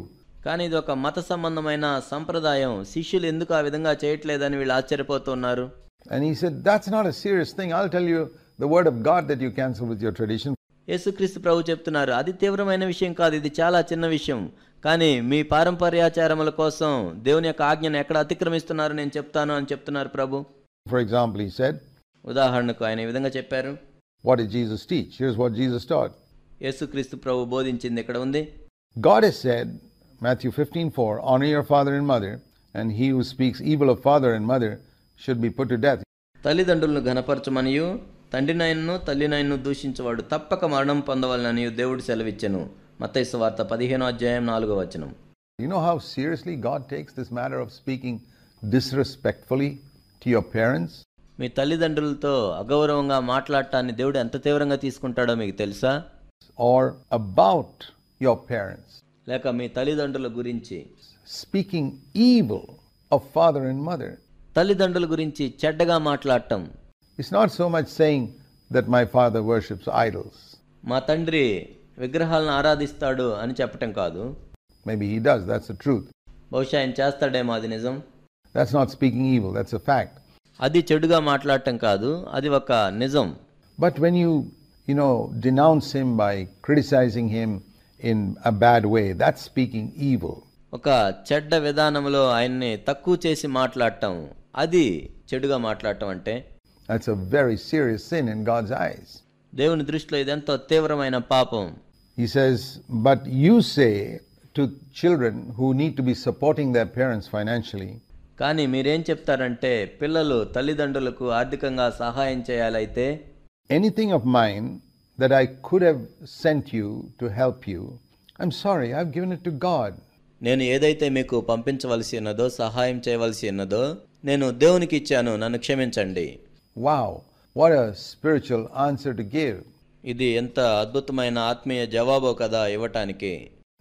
కానీ ఇది ఒక మత సంబంధమైన సంప్రదాయం శిష్యులు ఎందుకు ఆ విధంగా చేయట్లేదని వీళ్ళు ఆశ్చర్యపోతున్నారు And he said, That's not a serious thing. I'll tell you the word of God that you cancel with your tradition. యేసుక్రీస్తు ప్రభు చెప్తున్నారు. అది తీవ్రమైన విషయం కాదు. ఇది చాలా చిన్న విషయం. కానీ మీ పారంపర్యాచారముల కోసం దేవుని యొక్క ఆజ్ఞను ఎక్కడ అతిక్రమిస్తున్నారు నేను చెప్తాను అని చెప్తున్నారు ప్రభు. ఫర్ ఎగ్జాంపుల్ ఈ సెడ్ ఉదాహరణకు ఆయన ఈ విధంగా చెప్పారు. What is Jesus teach here's what Jesus taught యేసుక్రీస్తు ప్రభు బోధించింది ఇక్కడ ఉంది? God has said Matthew 15:4 honour your father and mother and he who speaks evil of father and mother should be put to death తల్లిదండ్రులను ఘనపరచమనియు తండ్రినైనను తల్లినైనను దూషించేవాడు తప్పక మరణం పొందవాలని దేవుడు సెలవిచ్చెను. మత్తైసు వార్త పదిహేనో అధ్యాయం నాలుగో వచనం. You know how seriously God takes this matter of speaking disrespectfully to your parents మీ తల్లిదండ్రులతో అగౌరవంగా మాట్లాడటాన్ని దేవుడు ఎంత తీవ్రంగా తీసుకుంటాడో మీకు తెలుసా? ఆర్ అబౌట్ యువర్ పేరెంట్స్ లేక మీ తల్లిదండ్రుల గురించి. Speaking evil of father and mother తల్లిదండ్రుల గురించి చెడ్డగా మాట్లాడటం. It's not so much saying that my father worships idols. మా తండ్రి విగ్రహాలను ఆరాధిస్తాడు అని చెప్పటం కాదు Maybe he does, that's the truth. బహుశా ఆయన చేస్తాడేమో అది నిజం That's not speaking evil, that's a fact. అది చెడుగా మాట్లాడటం కాదు అది ఒక నిజం But when you, you know, denounce him by criticizing him in a bad way, that's speaking evil. ఒక చెడ్డ విధానంలో ఆయన్ని తక్కువ చేసి మాట్లాడటం అది చెడుగా మాట్లాడటం అంటే That's a very serious sin in God's eyes. దేవుని దృష్టిలో ఇదెంతో తీవ్రమైన పాపం He says, But you say to children who need to be supporting their parents financially, కానీ మీరేం చెప్తారంటే పిల్లలు తల్లిదండ్రులకు ఆర్థికంగా సహాయం చేయాలైతే anything of mine that I could have sent you to help you, I'm sorry, I've given it to God. నేను ఏదైతే మీకు పంపించవలసి ఉన్నదో సహాయం చేయవలసి ఉన్నదో నేను దేవునికి ఇచ్చాను నన్ను క్షమించండి Wow, what a spiritual answer to give. ఇది ఎంత అద్భుతమైన ఆత్మీయ జవాబో కదా ఇవ్వటానికి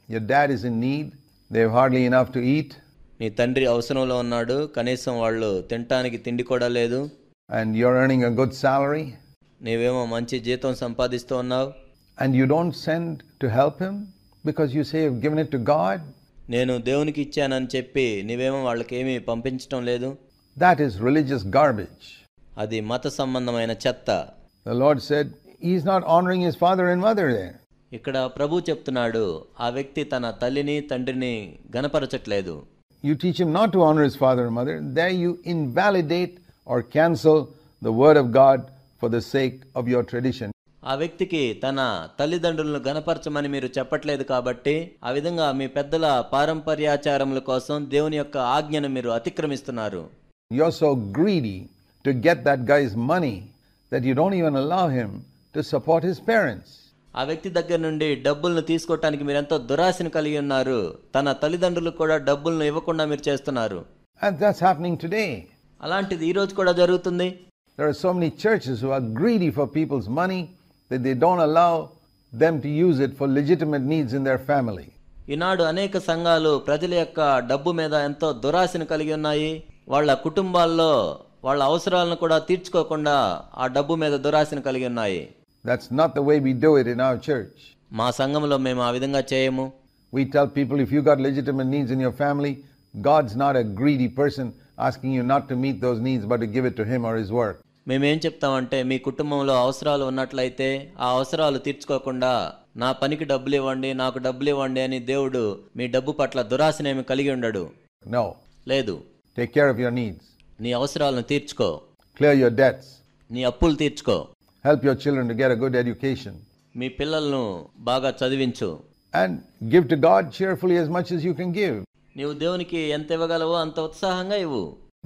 Your dad is in need, they have hardly enough to eat, నీ తండ్రి అవసరంలో ఉన్నాడు కనీసం వాళ్ళు తినటానికి తిండి కూడా లేదు and you're earning a good salary, నీవేమో మంచి జీతం సంపాదిస్తూ ఉన్నావు and you don't send to help him because you say you've given it to God. నేను దేవునికి ఇచ్చానని చెప్పి నీవేమో వాళ్ళకేమీ పంపించటం లేదు That is religious garbage. అది మత సంబంధమైన చెత్త The Lord said he's not honoring his father and mother there. ఇక్కడ ప్రభు చెప్తున్నాడు ఆ వ్యక్తి తన తల్లిని తండ్రిని గనపరచట్లేదు You teach him not to honor his father and mother, there you invalidate or cancel the word of God for the sake of your tradition. ఆ వ్యక్తికి తన తల్లిదండ్రులను గనపరచమని మీరు చెప్పట్లేదు కాబట్టి ఆ విధంగా మీ పెద్దల పారంపర్యాచారముల కోసం దేవుని యొక్క ఆజ్ఞను మీరు అతిక్రమిస్తున్నారు You're so greedy to get that guy's money that you don't even allow him to support his parents. ఆ వ్యక్తి దగ్గర నుండి డబ్బులను తీసుకోవటానికి మీరు ఎంతో దురాశను కలిగి ఉన్నారు తన తల్లిదండ్రులకు కూడా డబ్బులను ఇవ్వకుండా మీరు చేస్తున్నారు And that's happening today. అలాంటిది ఈ రోజు కూడా జరుగుతుంది There are so many churches who are greedy for people's money that they don't allow them to use it for legitimate needs in their family. ఈనాడు అనేక సంఘాలు ప్రజల యొక్క డబ్బు మీద ఎంతో దురాశను కలిగి ఉన్నాయి వాళ్ళ కుటుంబాల్లో వాళ్ళ అవసరాలను కూడా తీర్చుకోకుండా ఆ డబ్బు మీద దురాశను కలిగి ఉన్నాయి. That's not the way we do it in our church మా సంఘంలో మేము ఆ విధంగా చేయము. We tell people if you got legitimate needs in your family God's not a greedy person asking you not to meet those needs but to give it to him or his work మేము ఏం చెప్తామంటే మీ కుటుంబంలో అవసరాలు ఉన్నట్లయితే ఆ అవసరాలు తీర్చుకోకుండా నా పనికి డబ్బులు ఇవ్వండి నాకు డబ్బులు ఇవ్వండి అని దేవుడు మీ డబ్బు పట్ల దురాశనేమి కలిగి ఉండడు. నో లేదు. Take care of your needs నీ అవసరాలను తీర్చుకో clear your debts, నీ అప్పులు తీర్చుకో help your children to get a good education, మీ పిల్లలను బాగా చదివించు and give to God cheerfully as much as you can give. నీవు దేవునికి ఎంత ఇవ్వగలవో అంత ఉత్సాహంగా ఇవ్వు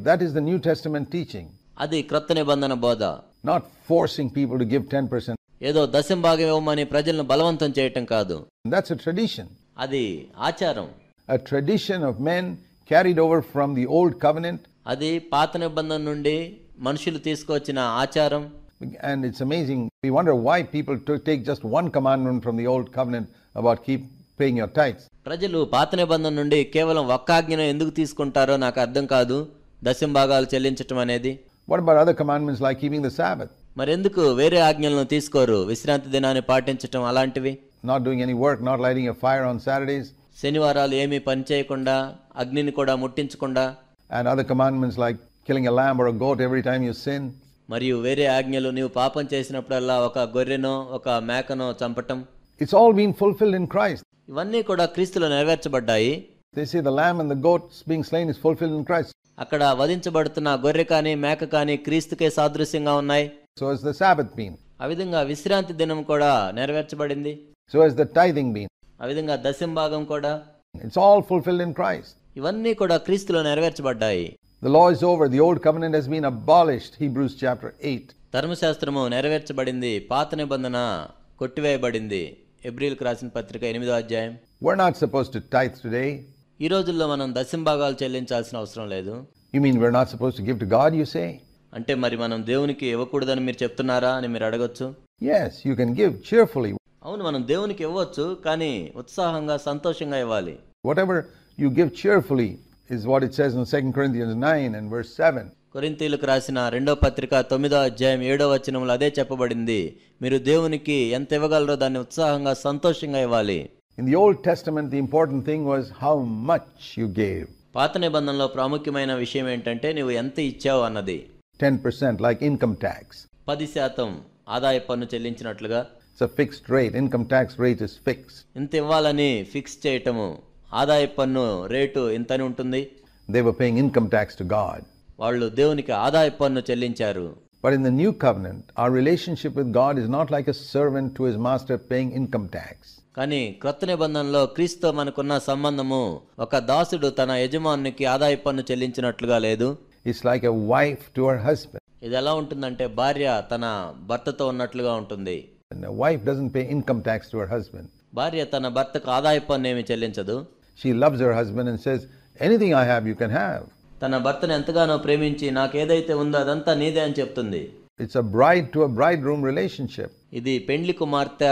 That is the New Testament teaching, అది క్రొత్త నిబంధన బోధ not forcing people to give 10%. ఏదో దశం భాగం ఇవ్వమని ప్రజలను బలవంతం చేయటం కాదు That's a tradition, అది ఆచారం a tradition of men carried over from the Old Covenant. అది పాత నిబంధన నుండి మనుషులు తీసుకొచ్చిన ఆచారం And it's amazing. We wonder why people to take just one commandment from the Old Covenant about keep paying your tithes. ప్రజలు పాత నిబంధన నుండి కేవలం ఒక్క ఆజ్ఞను ఎందుకు తీసుకుంటారో నాకు అర్థం కాదు దశం భాగాలు చెల్లించటం అనేది What about other commandments like keeping the Sabbath, మరెందుకు వేరే ఆజ్ఞలను తీసుకోరు విశ్రాంతి దినాన్ని పాటించటం అలాంటివి not doing any work, not lighting a fire on Saturdays, శనివారాలు ఏమీ పని చేయకుండా అగ్నిని కూడా ముట్టించకుండా and other commandments like killing a lamb or a goat every time you sin? మరియు వేరే ఆజ్ఞలు నీవు పాపం చేసినప్పుడల్లా ఒక గొర్రెనో ఒక మేకనో చంపటం It's all been fulfilled in Christ. ఇవన్నీ కూడా క్రీస్తులో నెరవేర్చబడ్డాయి They say the lamb and the goat being slain is fulfilled in Christ. అక్కడ వధించబడుతున్న గొర్రె కానీ మేక కానీ క్రీస్తుకే సాదృశ్యంగా ఉన్నాయి So has the Sabbath been. ఆ విధంగా విశ్రాంతి దినం కూడా నెరవేర్చబడింది So has the tithing been. ఆ విధంగా దశం భాగం కూడా It's all fulfilled in Christ. ఇవన్నీ కూడా క్రీస్తులో నెరవేర్చబడ్డాయి The law is over. The old covenant has been abolished. Hebrews chapter 8. ధర్మశాస్త్రము నెరవేర్చబడింది పాత నిబంధన కొట్టివేయబడింది ఎబ్రిల్కి రాసిన పత్రిక ఎనిమిదో అధ్యాయం We're not supposed to tithe today. ఈ రోజుల్లో మనం దశం భాగాలు చెల్లించాల్సిన అవసరం లేదు You mean we're not supposed to give to God, you say? అంటే మరి మనం దేవునికి ఇవ్వకూడదని మీరు చెప్తున్నారా అని మీరు అడగొచ్చు Yes, you can give cheerfully. అవును మనం దేవునికి ఇవ్వచ్చు కానీ ఉత్సాహంగా సంతోషంగా ఇవ్వాలి Whatever you give cheerfully is what it says in 2 Corinthians 9 and verse 7. కొరింతీలకు రాసిన రెండో పత్రిక తొమ్మిదో అధ్యాయం ఏడో వచనంలో అదే చెప్పబడింది మీరు దేవునికి ఎంత ఇవ్వగలరో దాన్ని ఉత్సాహంగా సంతోషంగా ఇవ్వాలి In the Old Testament, the important thing was how much you gave. పాత నిబంధనలో ప్రాముఖ్యమైన విషయం ఏంటంటే నువ్వు ఎంత ఇచ్చావు అన్నది 10%, like income tax. పది శాతం ఆదాయ పన్ను చెల్లించినట్లుగా It's a fixed rate. Income tax rate is fixed. ఇంత ఇవ్వాలని ఫిక్స్ చేయటము ఆదాయ పన్ను రేటు ఎంతని ఉంటుంది. They were paying income tax to God వాళ్ళు దేవునికి ఆదాయ పన్ను చెల్లించారు. But in the new covenant a relationship with God is not like a servant to his master paying income tax కానీ క్రొత్త నిబంధనలో క్రీస్తుతో మనకున్న సంబంధము ఒక దాసుడు తన యజమానునికి ఆదాయ పన్ను చెల్లించినట్లుగా లేదు. It's like a wife to her husband ఇది ఎలా ఉంటుందంటే భార్య తన భర్తతో ఉన్నట్లుగా ఉంటుంది. Wife doesn't pay income tax to her husband భార్య తన భర్తకు ఆదాయ పన్ను ఏమి చెల్లించదు. She loves her husband and says, Anything I have, you can have. తన భర్తను ఎంతగానో ప్రేమించి నాకు ఏదైతే ఉందో అదంతా నీదే అని చెప్తుంది It's a bride to a bridegroom relationship. ఇది పెండ్లి కుమార్తె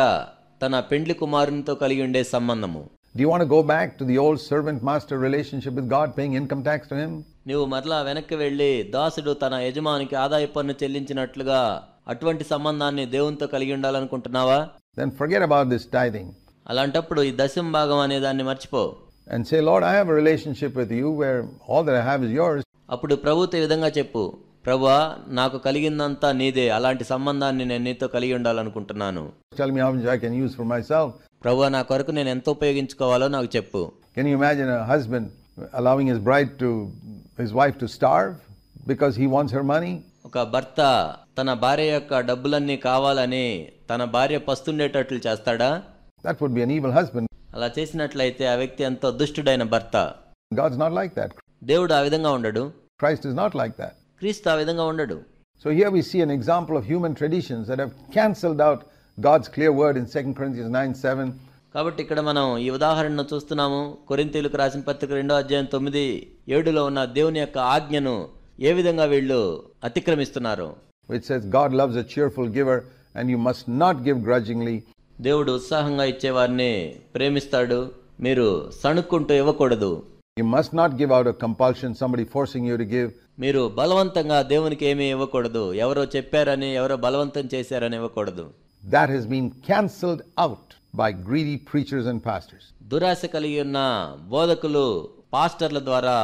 తన పెండ్లి కుమారునితో కలిగి ఉండే సంబంధము Do you want to go back to the old servant master relationship with God, paying income tax to him? నీవు మరలా వెనక్కి వెళ్ళి దాసుడు తన యజమానికి ఆదాయ పన్ను చెల్లించినట్లుగా అటువంటి సంబంధాన్ని దేవునితో కలిగి ఉండాలనుకుంటున్నావా Then forget about this tithing అలాంటప్పుడు ఈ దశం భాగం అనే దాన్ని మర్చిపో and say, Lord, I have a relationship with you where all that I have is yours. అప్పుడు ప్రభుతో ఈ విధంగా చెప్పు ప్రభువా నాకు కలిగిందంతా నీదే అలాంటి సంబంధాన్ని నేను నీతో కలిగి ఉండాలనుకుంటున్నాను Tell me how much I can use for myself. ప్రభువా నా కొరకు నేను ఎంత ఉపయోగించుకోవాలో నాకు చెప్పు Can you imagine a husband allowing his bride to, his wife to starve because he wants her money? ఒక భర్త తన భార్య యొక్క డబ్బులన్నీ కావాలని తన భార్య పస్తుండేటట్లు చేస్తాడా That would be an evil husband. అలా చేసినట్లయితే ఆ వ్యక్తి ఎంతో దుష్టుడైన భర్త God's not like that. దేవుడు ఆ విధంగా ఉండడు Christ is not like that. క్రీస్తు ఆ విధంగా ఉండడు So here we see an example of human traditions that have cancelled out God's clear word in 2 Corinthians 9 7. కాబట్టి ఇక్కడ మనం ఈ ఉదాహరణను చూస్తున్నాము కొరింతీలకు రాసిన పత్రిక రెండో అధ్యాయం తొమ్మిది ఏడులో ఉన్న దేవుని యొక్క ఆజ్ఞను ఏ విధంగా వీళ్ళు అతిక్రమిస్తున్నారు which says God loves a cheerful giver and you must not give grudgingly. దేవుడు ఉత్సాహంగా ఇచ్చేవారిని ప్రేమిస్తాడు. మీరు సణుక్కుంటూ ఇవ్వకూడదు. You must not give out compulsion somebody forcing you to give మీరు బలవంతంగా దేవునికి ఏమీ ఇవ్వకూడదు. ఎవరో చెప్పారని ఎవరో బలవంతం చేశారని ఇవ్వకూడదు. That has been cancelled out by greedy preachers and pastors దురాశ కలిగి ఉన్న బోధకులు పాస్టర్ల ద్వారా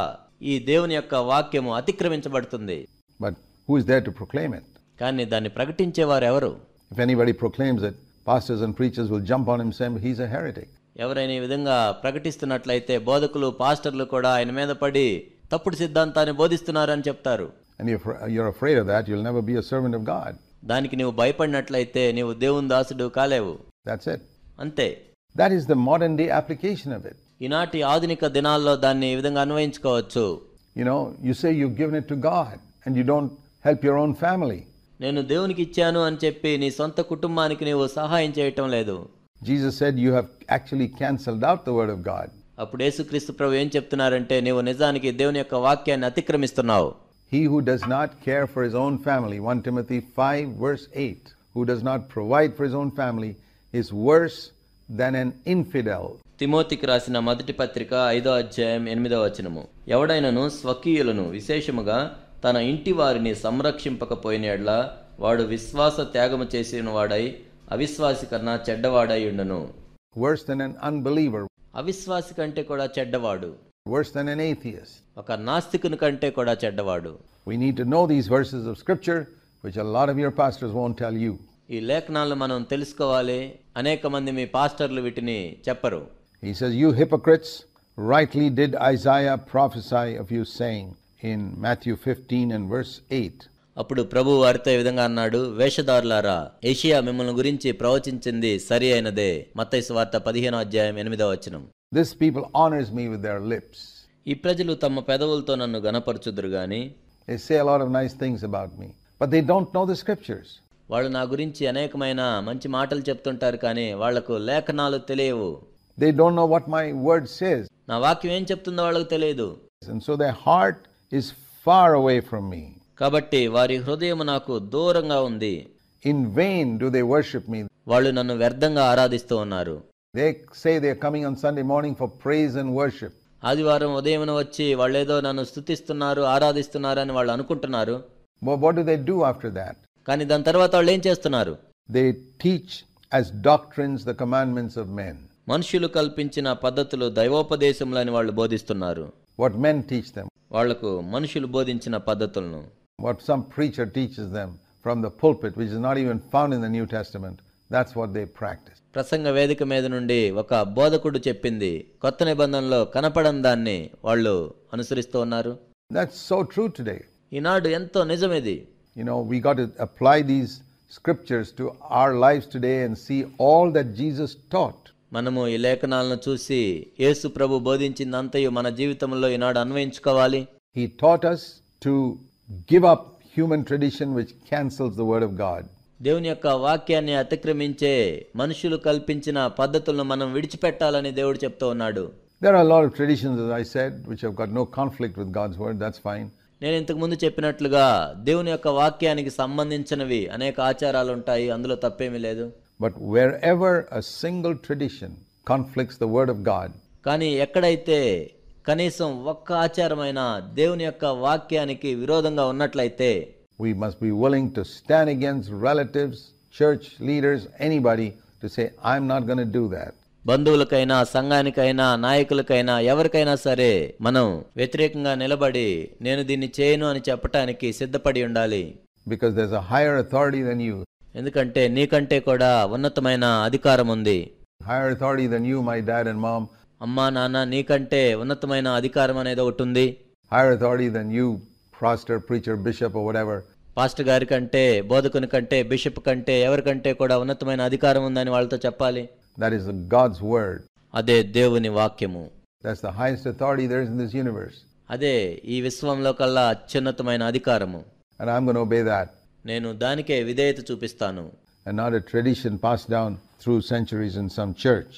ఈ దేవుని యొక్క వాక్యము అతిక్రమించబడుతుంది. But who is there to proclaim it కానీ దాన్ని ప్రకటించేవారు ఎవరు if anybody proclaims it pastors and preachers will jump on him saying he's a heretic. ఎవరైనా ఈ విధంగా ప్రకటిస్తున్నట్లయితే బోధకులు పాస్టర్లు కూడా ఆయన మీద పడి తప్పుడు సిద్ధాంతాన్ని బోధిస్తున్నారని చెప్తారు And if you're afraid of that, you'll never be a servant of God. దానికి నీవు భయపడినట్లయితే నీవు దేవుని దాసుడు కాలేవు That's it. అంతే That is the modern day application of it. ఈనాటి ఆధునిక దినాల్లో దాన్ని ఈ విధంగా అన్వయించుకోవచ్చు You know, you say you've given it to God and you don't help your own family. నేను దేవునికి ఇచ్చాను అని చెప్పి నీ సొంత కుటుంబానికి నీవు సహాయం చేయటం లేదు. Jesus said you have actually cancelled out the word of God అప్పుడు యేసుక్రీస్తు ప్రభు ఏం చెప్తున్నారంటే నీవు నిజానికి దేవుని యొక్క వాక్యాన్ని అతిక్రమిస్తున్నావు. He who does not care for his own family one Timothy five verse eight who does not provide for his own family is worse than an infidel తిమోతికి రాసిన మొదటి పత్రిక ఐదో అధ్యాయం ఎనిమిదో వచనము. ఎవడైనను స్వకీయులను విశేషముగా తన ఇంటి వారిని సంరక్షింపకపోయిన వాడు విశ్వాస త్యాగము చేసిన వాడై అవిశ్వాసి కన్నా చెడ్డవాడై ఉండను. వర్స్ దెన్ అన్ అవిశ్వాసి కంటే కూడా చెడ్డవాడు. వర్స్ దెన్ ఒక నాస్తికుని కంటే కూడా చెడ్డవాడు. We know these of your pastors tell ఈ లేఖనాలు మనం తెలుసుకోవాలి. అనేక మంది మీ పాస్టర్లు వీటిని చెప్పరు. He says you hypocrites rightly did Isaiah prophesy of you saying in Matthew 15 and verse 8, అప్పుడు ప్రభు వారితో ఈ విధంగా అన్నాడు వేషధారులారా ఏషియా మిమ్మల్ని గురించి ప్రవచించింది సరి అయినదే మత్తయి వార్త పదిహేనో అధ్యాయం ఎనిమిదో వచనం This people honors me with their lips. ఈ ప్రజలు తమ పెదవులతో నన్ను గనపరచుదురు గాని They say a lot of nice things about me, but they don't know the Scriptures. వాళ్ళు నా గురించి అనేకమైన మంచి మాటలు చెప్తుంటారు కానీ వాళ్లకు లేఖనాలు తెలియవు They don't know what my word says. నా వాక్యం ఏం చెప్తుందో వాళ్ళకు తెలియదు And so their heart is far away from me. కాబట్టి వారి హృదయం నాకు దూరంగా ఉంది In vain do they worship me. వాళ్ళు నన్ను వ్యర్థంగా ఆరాధిస్తూ ఉన్నారు They say they're coming on Sunday morning for praise and worship. ఆదివారం ఉదయం వచ్చి వాళ్ళేదో నన్ను స్తుతిస్తున్నారు ఆరాధిస్తున్నారు అని వాళ్ళు అనుకుంటున్నారు But what do they do after that? కానీ దాని తర్వాత వాళ్ళు ఏం చేస్తున్నారు They teach as doctrines the commandments of men. మనుషులు కల్పించిన పద్ధతులు దైవోపదేశములని వాళ్ళు బోధిస్తున్నారు What men teach them, వాళ్లకు మనుషులు బోధించిన పద్ధతులను what some preacher teaches them from the pulpit, which is not even found in the New Testament, that's what they practice. ప్రసంగ వేదిక మీద నుండి ఒక బోధకుడు చెప్పింది కొత్త నిబంధనలో కనపడని దాన్ని వాళ్ళు అనుసరిస్తూ ఉన్నారు That's so true today. ఈనాడు ఎంతో నిజమిది You know, we got to apply these scriptures to our lives today and see all that Jesus taught. మనము ఈ లేఖనాలను చూసి యేసు ప్రభు బోధించిందంతయు మన జీవితంలో ఈనాడు అన్వయించుకోవాలి He taught us to give up human tradition which cancels the word of God. దేవుని యొక్క వాక్యాన్ని అతిక్రమించే మనుషులు కల్పించిన పద్ధతులను మనం విడిచిపెట్టాలని దేవుడు చెప్తూ ఉన్నాడు There are a lot of traditions, as I said, which have got no conflict with God's word. That's fine. నేను ఇంతకు ముందు చెప్పినట్లుగా దేవుని యొక్క వాక్యానికి సంబంధించినవి అనేక ఆచారాలు ఉంటాయి అందులో తప్పేమీ లేదు But wherever a single tradition conflicts the word of God, కానీ ఎక్కడైతే కనీసం ఒక్క ఆచారమైన దేవుని యొక్క వాక్యానికి విరోధంగా ఉన్నట్లయితే we must be willing to stand against relatives, church leaders, anybody to say, I'm not going to do that. బంధువులకైనా సంఘానికైనా నాయకులకైనా ఎవరికైనా సరే మనం వ్యతిరేకంగా నిలబడి నేను దీన్ని చేయను అని చెప్పటానికి సిద్ధపడి ఉండాలి Because there's a higher authority than you, ఎందుకంటే నీకంటే కూడా ఉన్నతమైన అధికారం ఉంది. Higher authority than you my dad and mom అమ్మా నాన్న నీకంటే ఉన్నతమైన అధికారం అనేది ఒకటి ఉంది. Higher authority than you pastor preacher bishop whatever pastor గారి కంటే బోధకుని కంటే బిషప్ కంటే ఎవరికంటే కూడా ఉన్నతమైన అధికారం ఉందని వాళ్ళతో చెప్పాలి. దట్ ఈస్ గాడ్స్ వర్డ్ అదే దేవుని వాక్యము. That's the highest authority there is in this universe అదే ఈ విశ్వంలో కల్లా అత్యున్నతమైన అధికారము. And I am gonna obey that నేను దానికే విధేయత చూపిస్తాను And not a tradition passed down through centuries in some church.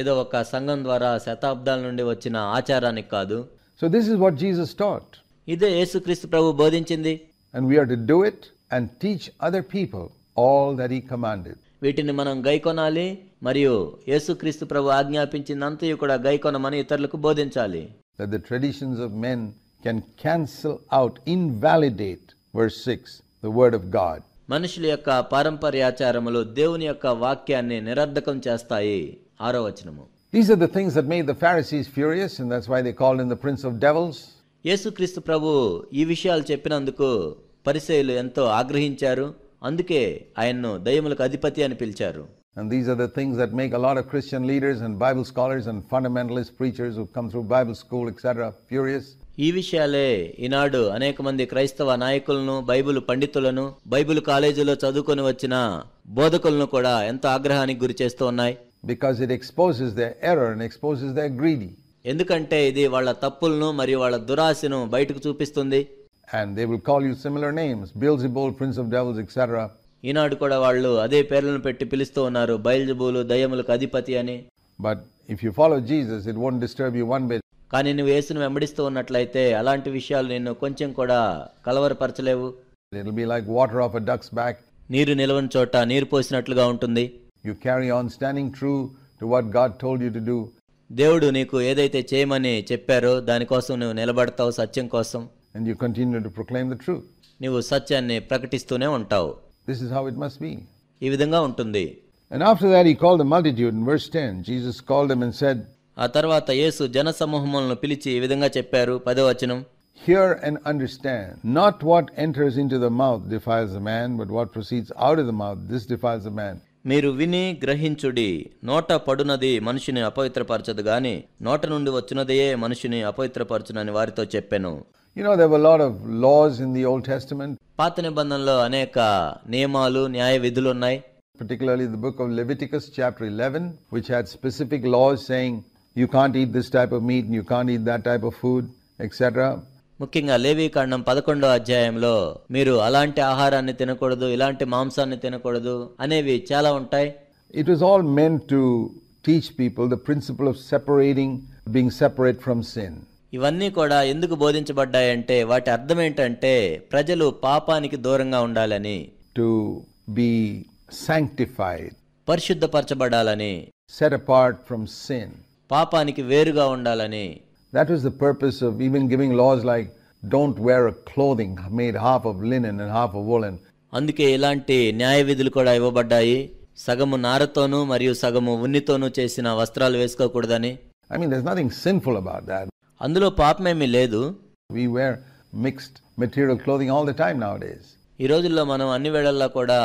ఏదో ఒక సంఘం ద్వారా శతాబ్దాల నుండి వచ్చిన ఆచారానికి కాదు So, this is what Jesus taught. ఇదే యేసుక్రీస్తు ప్రభు బోధించింది And we are to do it and teach other people all that He commanded. వీటిని మనం గైకొనాలి మరియు యేసుక్రీస్తు ప్రభు ఆజ్ఞాపించిందంతయు కూడా గైకొనమని ఇతరులకు బోధించాలి That the traditions of men can cancel out, invalidate, verse 6, the Word of God. మనుషుల యొక్క పారంపర్యాచారములు దేవుని యొక్క వాక్యాన్ని నిరర్ధకం చేస్తాయి ఆరో వచనము These are the things that made the Pharisees furious, and that's why they called him the prince of devils. యేసుక్రీస్తు ప్రభు ఈ విషయాలు చెప్పినందుకు పరిసయులు ఎంతో ఆగ్రహించారు అందుకే ఆయన్ను దయ్యములకు అధిపతి అని పిలిచారు And these are the things that make a lot of Christian leaders and Bible scholars and fundamentalist preachers who come through Bible school, etc., furious. ఈ విషయాలే ఈనాడు అనేక మంది క్రైస్తవ నాయకులను బైబిల్ పండితులను బైబిల్ కాలేజీలో చదువుకొని వచ్చిన బోధకులను కూడా ఎంతో ఆగ్రహానికి గురి చేస్తూ ఉన్నాయి because it exposes their error and exposes their greedy. ఎందుకంటే ఇది వాళ్ళ తప్పులను మరియు వాళ్ళ దురాశను బయటకు చూపిస్తుంది And they will call you similar names Beelzebul, Prince of Devils, etc. ఈనాడు కూడా వాళ్ళు అదే పేర్లను పెట్టి పిలుస్తూ ఉన్నారు బయల్జబూలు దయ్యములకు అధిపతి అని But if you follow Jesus, it won't disturb you one bit. కానీ నువ్వు యేసును వెంబడిస్తూ ఉన్నట్లయితే అలాంటి విషయాలు నిన్ను కొంచెం కూడా కలవరపరచలేవు It'll be like water off a duck's back. నీరు నిలవని చోట నీరు పోసినట్లుగా ఉంటుంది You carry on standing true to what God told you to do. దేవుడు నీకు ఏదైతే చేయమని చెప్పారో దానికోసం నువ్వు నిలబడతావు సత్యం కోసం and you continue to proclaim the truth. నువ్వు సత్యాన్ని ప్రకటిస్తూనే ఉంటావు This is how it must be. ఈ విధంగా ఉంటుంది And after that, he called the multitude. In verse 10, Jesus called them and said, ఆ తర్వాత యేసు జన సమూహములను పిలిచి ఈ విధంగా చెప్పారు పదో వచనం Hear and understand. Not what enters into the mouth defiles the man, but what proceeds out of the mouth, this defiles the man. మీరు విని గ్రహించుడి నోట పడునది మనిషిని అపవిత్రపరచదు గాని నోట నుండి వచ్చినదే మనిషిని అపవిత్రపరచునని వారితో చెప్పాను You know, there were a lot of laws in the Old Testament, పాత నిబంధనలో అనేక నియమాలు న్యాయ విధులు ఉన్నాయి particularly the book of Leviticus, chapter 11, which had specific laws saying you can't eat this type of meat and you can't eat that type of food, etc. ముఖ్యంగా లేవీకాండం పదకొండో అధ్యాయంలో మీరు అలాంటి ఆహారాన్ని తినకూడదు ఇలాంటి మాంసాన్ని తినకూడదు అనేవి చాలా ఉంటాయి It was all meant to teach people the principle of separating, being separate from sin. ఇవన్నీ కూడా ఎందుకు బోధించబడ్డాయంటే వాటి అర్థం ఏంటంటే ప్రజలు పాపానికి దూరంగా ఉండాలని to be sanctified, పరిశుద్ధపరచబడాలని set apart from sin. పాపానికి వేరుగా ఉండాలని. That is the purpose of even giving laws like don't wear clothing made half of linen and half of woollen అందుకే ఇలాంటి న్యాయ విధులు కూడా ఇవ్వబడ్డాయి. సగము నారతోను మరియు సగము ఉన్నితోనూ చేసిన వస్త్రాలు వేసుకోకూడదని. I mean there's nothing sinful about that అందులో పాపమేమీ లేదు. We wear mixed material clothing all the time nowadays ఈ రోజుల్లో మనం అన్ని వేళల్లో కూడా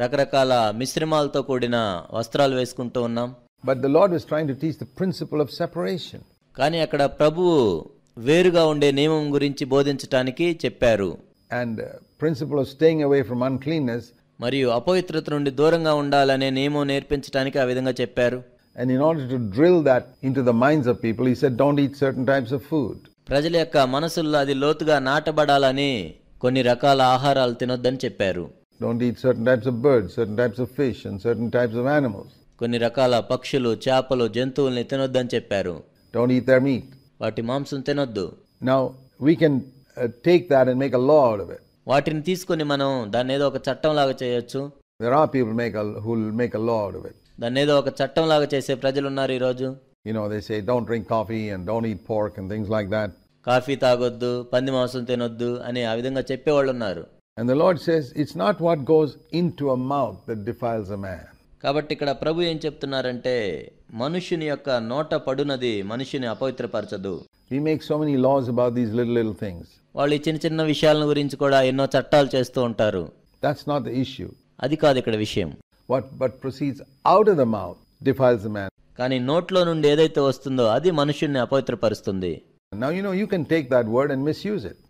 రకరకాల మిశ్రమాలతో కూడిన వస్త్రాలు వేసుకుంటూ ఉన్నాం. But the Lord was trying to teach the principle of separation. కానీ అక్కడ ప్రభువు వేరుగా ఉండే నియమం గురించి బోధించటానికి చెప్పారు And uh, principle of staying away from uncleanness. మరియు అపవిత్రత నుండి దూరంగా ఉండాలనే నియమం నేర్పించడానికి ఆ విధంగా చెప్పారు And in order to drill that into the minds of people, he said, don't eat certain types of food. ప్రజల యొక్క మనసుల్లో అది లోతుగా నాటబడాలని కొన్ని రకాల ఆహారాలు తినొద్దని చెప్పారు Don't eat certain types of birds, certain types of fish, and certain types of animals. కొన్ని రకాల పక్షులు చేపలు జంతువుల్ని తినొద్దని చెప్పారు Don't eat their meat. వాటి మాంసం తినొద్దు Now, we can uh, take that and make a law out of it. వాటిని తీసుకొని మనం దాన్ని ఏదో ఒక చట్టం లాగా చేయొచ్చు There are people make a, who will make a law out of it. దాన్ని ఏదో ఒక చట్టం లాగా చేసే ప్రజలు ఉన్నారు ఈరోజు You know, they say don't drink coffee and don't eat pork and things like that. Coffee తాగొద్దు పంది మాంసం తినొద్దు అని ఆ విధంగా చెప్పేవాళ్ళు ఉన్నారు And the Lord says, it's not what goes into a mouth that defiles a man. కాబట్టి ఇక్కడ ప్రభు ఏం చెప్తున్నారంటే మనుషుని యొక్క నోట పడునది మనిషిని అపవిత్రపరచదు. We make so many laws about these little little things వాళ్ళు చిన్న చిన్న విషయాలను గురించి కూడా ఎన్నో చట్టాలు చేస్తూ ఉంటారు. దట్స్ నాట్ ద ఇష్యూ అది కాదు ఇక్కడ విషయం. What but proceeds out of the mouth man కానీ నోట్లో నుండి ఏదైతే వస్తుందో అది మనుషుల్ని అపవిత్రపరుస్తుంది. Now you know you can take that word and misuse it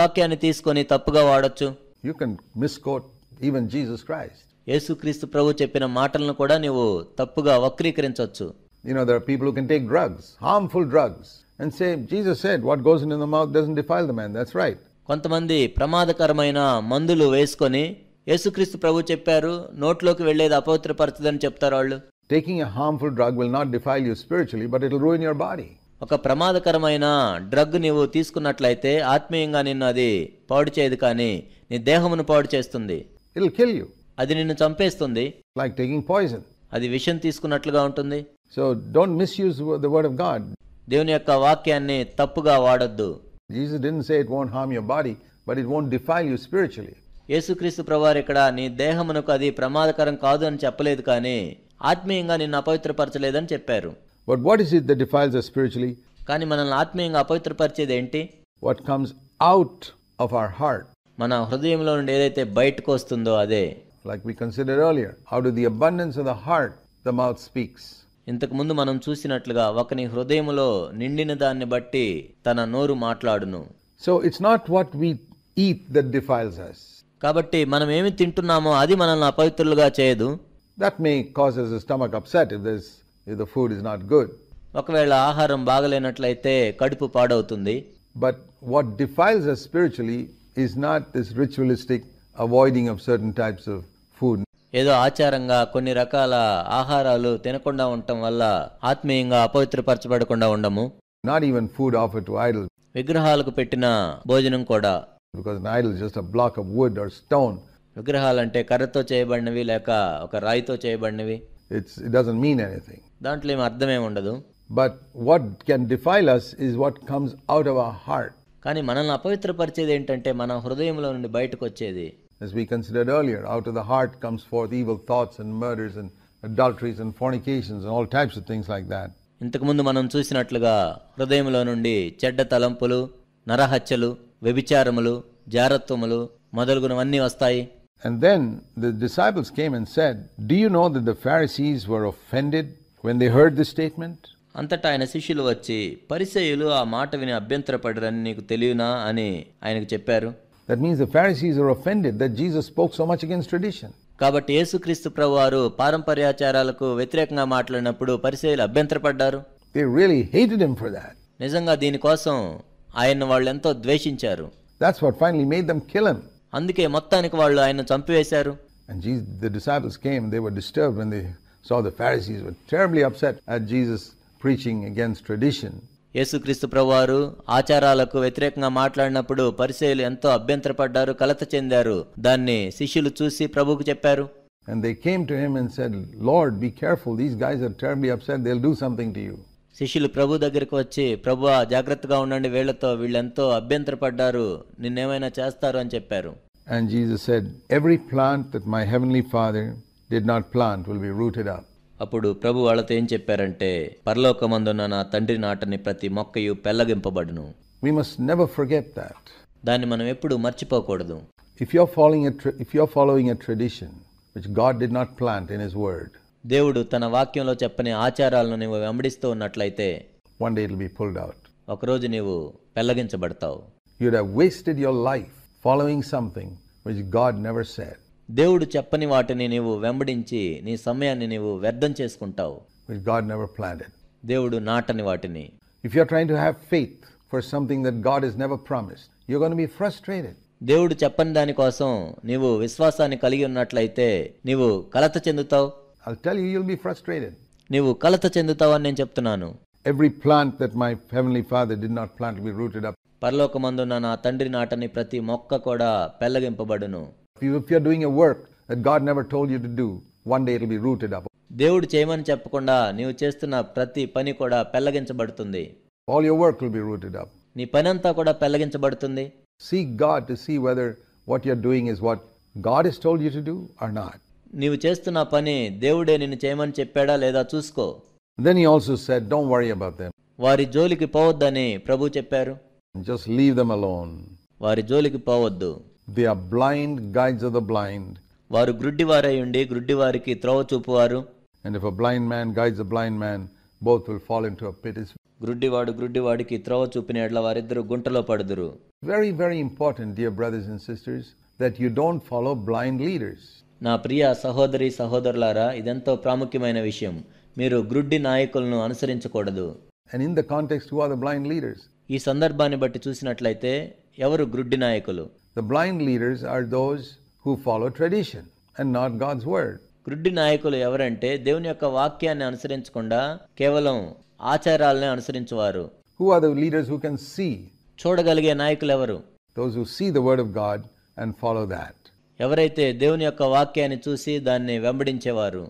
వాక్యాన్ని తీసుకొని తప్పుగా వాడొచ్చు. You can misquote even Jesus Christ యేసుక్రీస్తు ప్రభు చెప్పిన మాటలను కూడా నీవు తప్పుగా వక్రీకరించవచ్చు You know, there are people who can take drugs, harmful drugs, and say, Jesus said, what goes into the mouth doesn't defile the man. That's right. కొంతమంది ప్రమాదకరమైన మందులు వేసుకొని యేసుక్రీస్తు ప్రభు చెప్పారు నోట్లోకి వెళ్ళేది అపవిత్రపరచదని చెప్తారు వాళ్ళు Taking a harmful drug will not defile you spiritually, but it'll ruin your body. ఒక ప్రమాదకరమైన డ్రగ్ నీవు తీసుకున్నట్లయితే ఆత్మీయంగా నిన్ను అది పాడు చేయదు కానీ నీ దేహమును పాడు చేస్తుంది It'll kill you, అది నిన్ను చంపేస్తుంది. లైక్ టేకింగ్ పాయిజన్ అది విషం తీసుకున్నట్లుగా ఉంటుంది. So don't misuse the word of God దేవుని యొక్క వాక్యాన్ని తప్పుగా వాడొద్దు. Jesus did say it won't harm your body but it won't defile you spiritually యేసుక్రీస్తు ప్రవారు ఇక్కడ నీ దేహమునకు అది ప్రమాదకరం కాదు అని చెప్పలేదు కానీ ఆత్మీయంగా నిన్ను అపవిత్రపరచలేదని చెప్పారు. But what is it the defiles spiritually కానీ మనల్ని ఆత్మీయంగా అపవిత్రపరిచేది ఏంటి? What comes out of our heart మన హృదయంలో నుండి ఏదైతే బయటకు వస్తుందో అదే. Like we considered earlier, out of the abundance of the heart, the mouth speaks. ఇంతకు ముందు మనం చూసినట్లుగా ఒకని హృదయములో నిండిన దాన్ని బట్టి తన నోరు మాట్లాడును So it's not what we eat that defiles us. కాబట్టి మనం ఏమి తింటున్నామో అది మనల్ని అపవిత్రులుగా చేయదు That may cause us a stomach upset if, there's, if the food is not good. ఒకవేళ ఆహారం బాగలేనట్లయితే కడుపు పాడవుతుంది But what defiles us spiritually is not this ritualistic avoiding of certain types of food. ఏదో ఆచారంగా కొన్ని రకాల ఆహారాలు తినకుండా ఉండటం వల్ల ఆత్మీయంగా అపవిత్రపరచబడకుండా ఉండము Not even food offered to idols, విగ్రహాలకు పెట్టిన భోజనం కూడా because an idol is just a block of wood or stone. విగ్రహాలంటే కర్రతో చేయబడినవి లేక ఒక రాయితో చేయబడినవి It's, it doesn't mean anything. దాంట్లో ఏమి అర్థమేమి ఉండదు But what can defile us is what comes out of our heart. కానీ మనల్ని అపవిత్రపరిచేది ఏంటంటే మన హృదయంలో నుండి బయటకు వచ్చేది As we considered earlier, out of the heart comes forth evil thoughts and murders and adulteries and fornications and all types of things like that. ఇంతకుముందు మనం చూసినట్లుగా హృదయంలో నుండి చెడ్డ తలంపులు నరహత్యలు వ్యభిచారములు జారత్వములు మొదలుగునవన్నీ వస్తాయి And then the disciples came and said, Do you know that the Pharisees were offended when they heard this statement? అంతటా ఆయన శిష్యులు వచ్చి పరిసయులు ఆ మాట విని అభ్యంతరపడరని నీకు తెలియనా అని ఆయనకు చెప్పారు That means the Pharisees are offended that Jesus spoke so much against tradition. కాబట్టి యేసుక్రీస్తు ప్రభువారు పారంపర్యాచారాలకు వ్యతిరేకంగా మాట్లాడినప్పుడు పరిసయులు అభ్యంతరపడ్డారు They really hated him for that. నిజంగా దీనికోసం ఆయన్ను వాళ్ళు ఎంతో ద్వేషించారు That's what finally made them kill him. అందుకే మొత్తానికి వాళ్ళు ఆయన చంపివేశారు And Jesus, the disciples came, they were disturbed when they saw the Pharisees were terribly upset at Jesus preaching against tradition. యేసుక్రీస్తు ప్రభువారు ఆచారాలకు వ్యతిరేకంగా మాట్లాడినప్పుడు పరిశీలు ఎంతో అభ్యంతరపడ్డారు కలత చెందారు. దాన్ని శిష్యులు చూసి ప్రభుకు చెప్పారు. And they came to him and said Lord careful these guys are terribly upset they will do something to శిష్యులు ప్రభు దగ్గరికి వచ్చి ప్రభు జాగ్రత్తగా ఉండండి. వీళ్ళతో వీళ్ళెంతో అభ్యంతరపడ్డారు. నిన్నేమైనా చేస్తారు? అని చెప్పారు. And Jesus said every plant my heavenly Father did not plant will be rooted up అప్పుడు ప్రభు వాళ్ళతో ఏం చెప్పారంటే పరలోకమందున్న నా తండ్రి నాటని ప్రతి మొక్కయు పెల్లగింపబడును We must never forget that. దాన్ని మనం ఎప్పుడు మర్చిపోకూడదు If you're following a, tra- if you're following a tradition which God did not plant in His Word, దేవుడు తన వాక్యంలో చెప్పని ఆచారాలను నీవు వెంబడిస్తూ ఉన్నట్లయితే one day it'll be pulled out. ఒకరోజు నీవు పెల్లగించబడతావు You'd have wasted your life following something which God never said, దేవుడు చెప్పని వాటిని నీవు వెంబడించి నీ సమయాన్ని నీవు వ్యర్థం చేసుకుంటావు which God never planted. దేవుడు నాటని వాటిని If you're trying to have faith for something that God has never promised, you're going to be frustrated. దేవుడు చెప్పని దానికోసం నీవు విశ్వాసాన్ని కలిగి ఉన్నట్లయితే నీవు కలత చెందుతావు I'll tell you, you'll be frustrated. నీవు కలత చెందుతావు అని నేను చెప్తున్నాను Every plant that my Heavenly Father did not plant will be rooted up. పరలోకమందున్న నా తండ్రి నాటని ప్రతి మొక్క కూడా పెల్లగింపబడును If you- if you're doing a work that God never told you to do, one day it'll be rooted up. దేవుడు చేయమని చెప్పకుండా నీవు చేస్తున్న ప్రతి పని కూడా పెల్లగించబడుతుంది All your work will be rooted up. నీ పని అంతా కూడా పెల్లగించబడుతుంది Seek God to see whether what you're doing is what God has told you to do or not. నీవు చేస్తున్న పని దేవుడే నిన్ను చేయమని చెప్పాడా లేదా చూసుకో Then he also said, Don't worry about them. వారి జోలికి పోవద్దని ప్రభు చెప్పారు Just leave them alone. వారి జోలికి పోవద్దు They are blind guides of the blind. వారు గ్రుడ్డివారై ఉండి గ్రుడ్డివారికి త్రోవ చూపువారు And if a blind man guides a blind man, both will fall into a pit. It's గ్రుడ్డివాడు గ్రుడ్డివాడికి త్రోవ చూపిన ఎడ్ల వారిద్దరు గుంటలో పడుదురు very, very important, dear brothers and sisters, that you don't follow blind leaders. నా ప్రియ సహోదరి సహోదరులారా ఇదెంతో ప్రాముఖ్యమైన విషయం మీరు గ్రుడ్డి నాయకులను అనుసరించకూడదు And in the context, who are the blind leaders? ఈ సందర్భాన్ని బట్టి చూసినట్లయితే ఎవరు గ్రుడ్డి నాయకులు The blind leaders are those who follow tradition and not God's word. గ్రుడ్డి నాయకులు ఎవరంటే దేవుని యొక్క వాక్యాన్ని అనుసరించకుండా కేవలం ఆచారాలనే అనుసరించువారు Who are the leaders who can see? చూడగలిగే నాయకులు ఎవరు Those who see the word of God and follow that. ఎవరైతే దేవుని యొక్క వాక్యాన్ని చూసి దాన్ని వెంబడించేవారు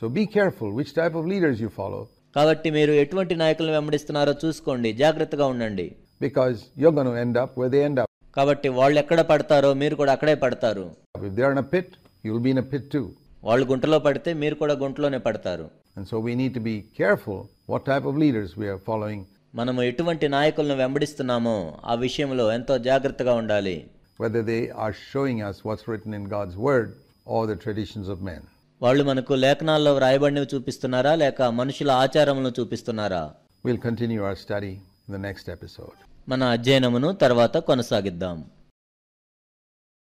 So be careful which type of leaders you follow కాబట్టి మీరు ఎటువంటి నాయకులను వెంబడిస్తున్నారో చూసుకోండి జాగ్రత్తగా ఉండండి because you're going to end up where they end up. కాబట్టి వాళ్ళు ఎక్కడ పడతారో మీరు కూడా అక్కడే పడతారు. వాళ్ళు గుంటలో పడితే మీరు కూడా గుంటలోనే పడతారు. మనము ఎటువంటి నాయకులను వెంబడిస్తున్నామో ఆ విషయంలో ఎంతో జాగ్రత్తగా ఉండాలి. వాళ్ళు మనకు లేఖనాల్లో రాయబడినవి చూపిస్తున్నారా లేక మనుషుల ఆచారములను చూపిస్తున్నారా? We'll continue our study in the next episode మన అధ్యయనమును తర్వాత కొనసాగిద్దాం.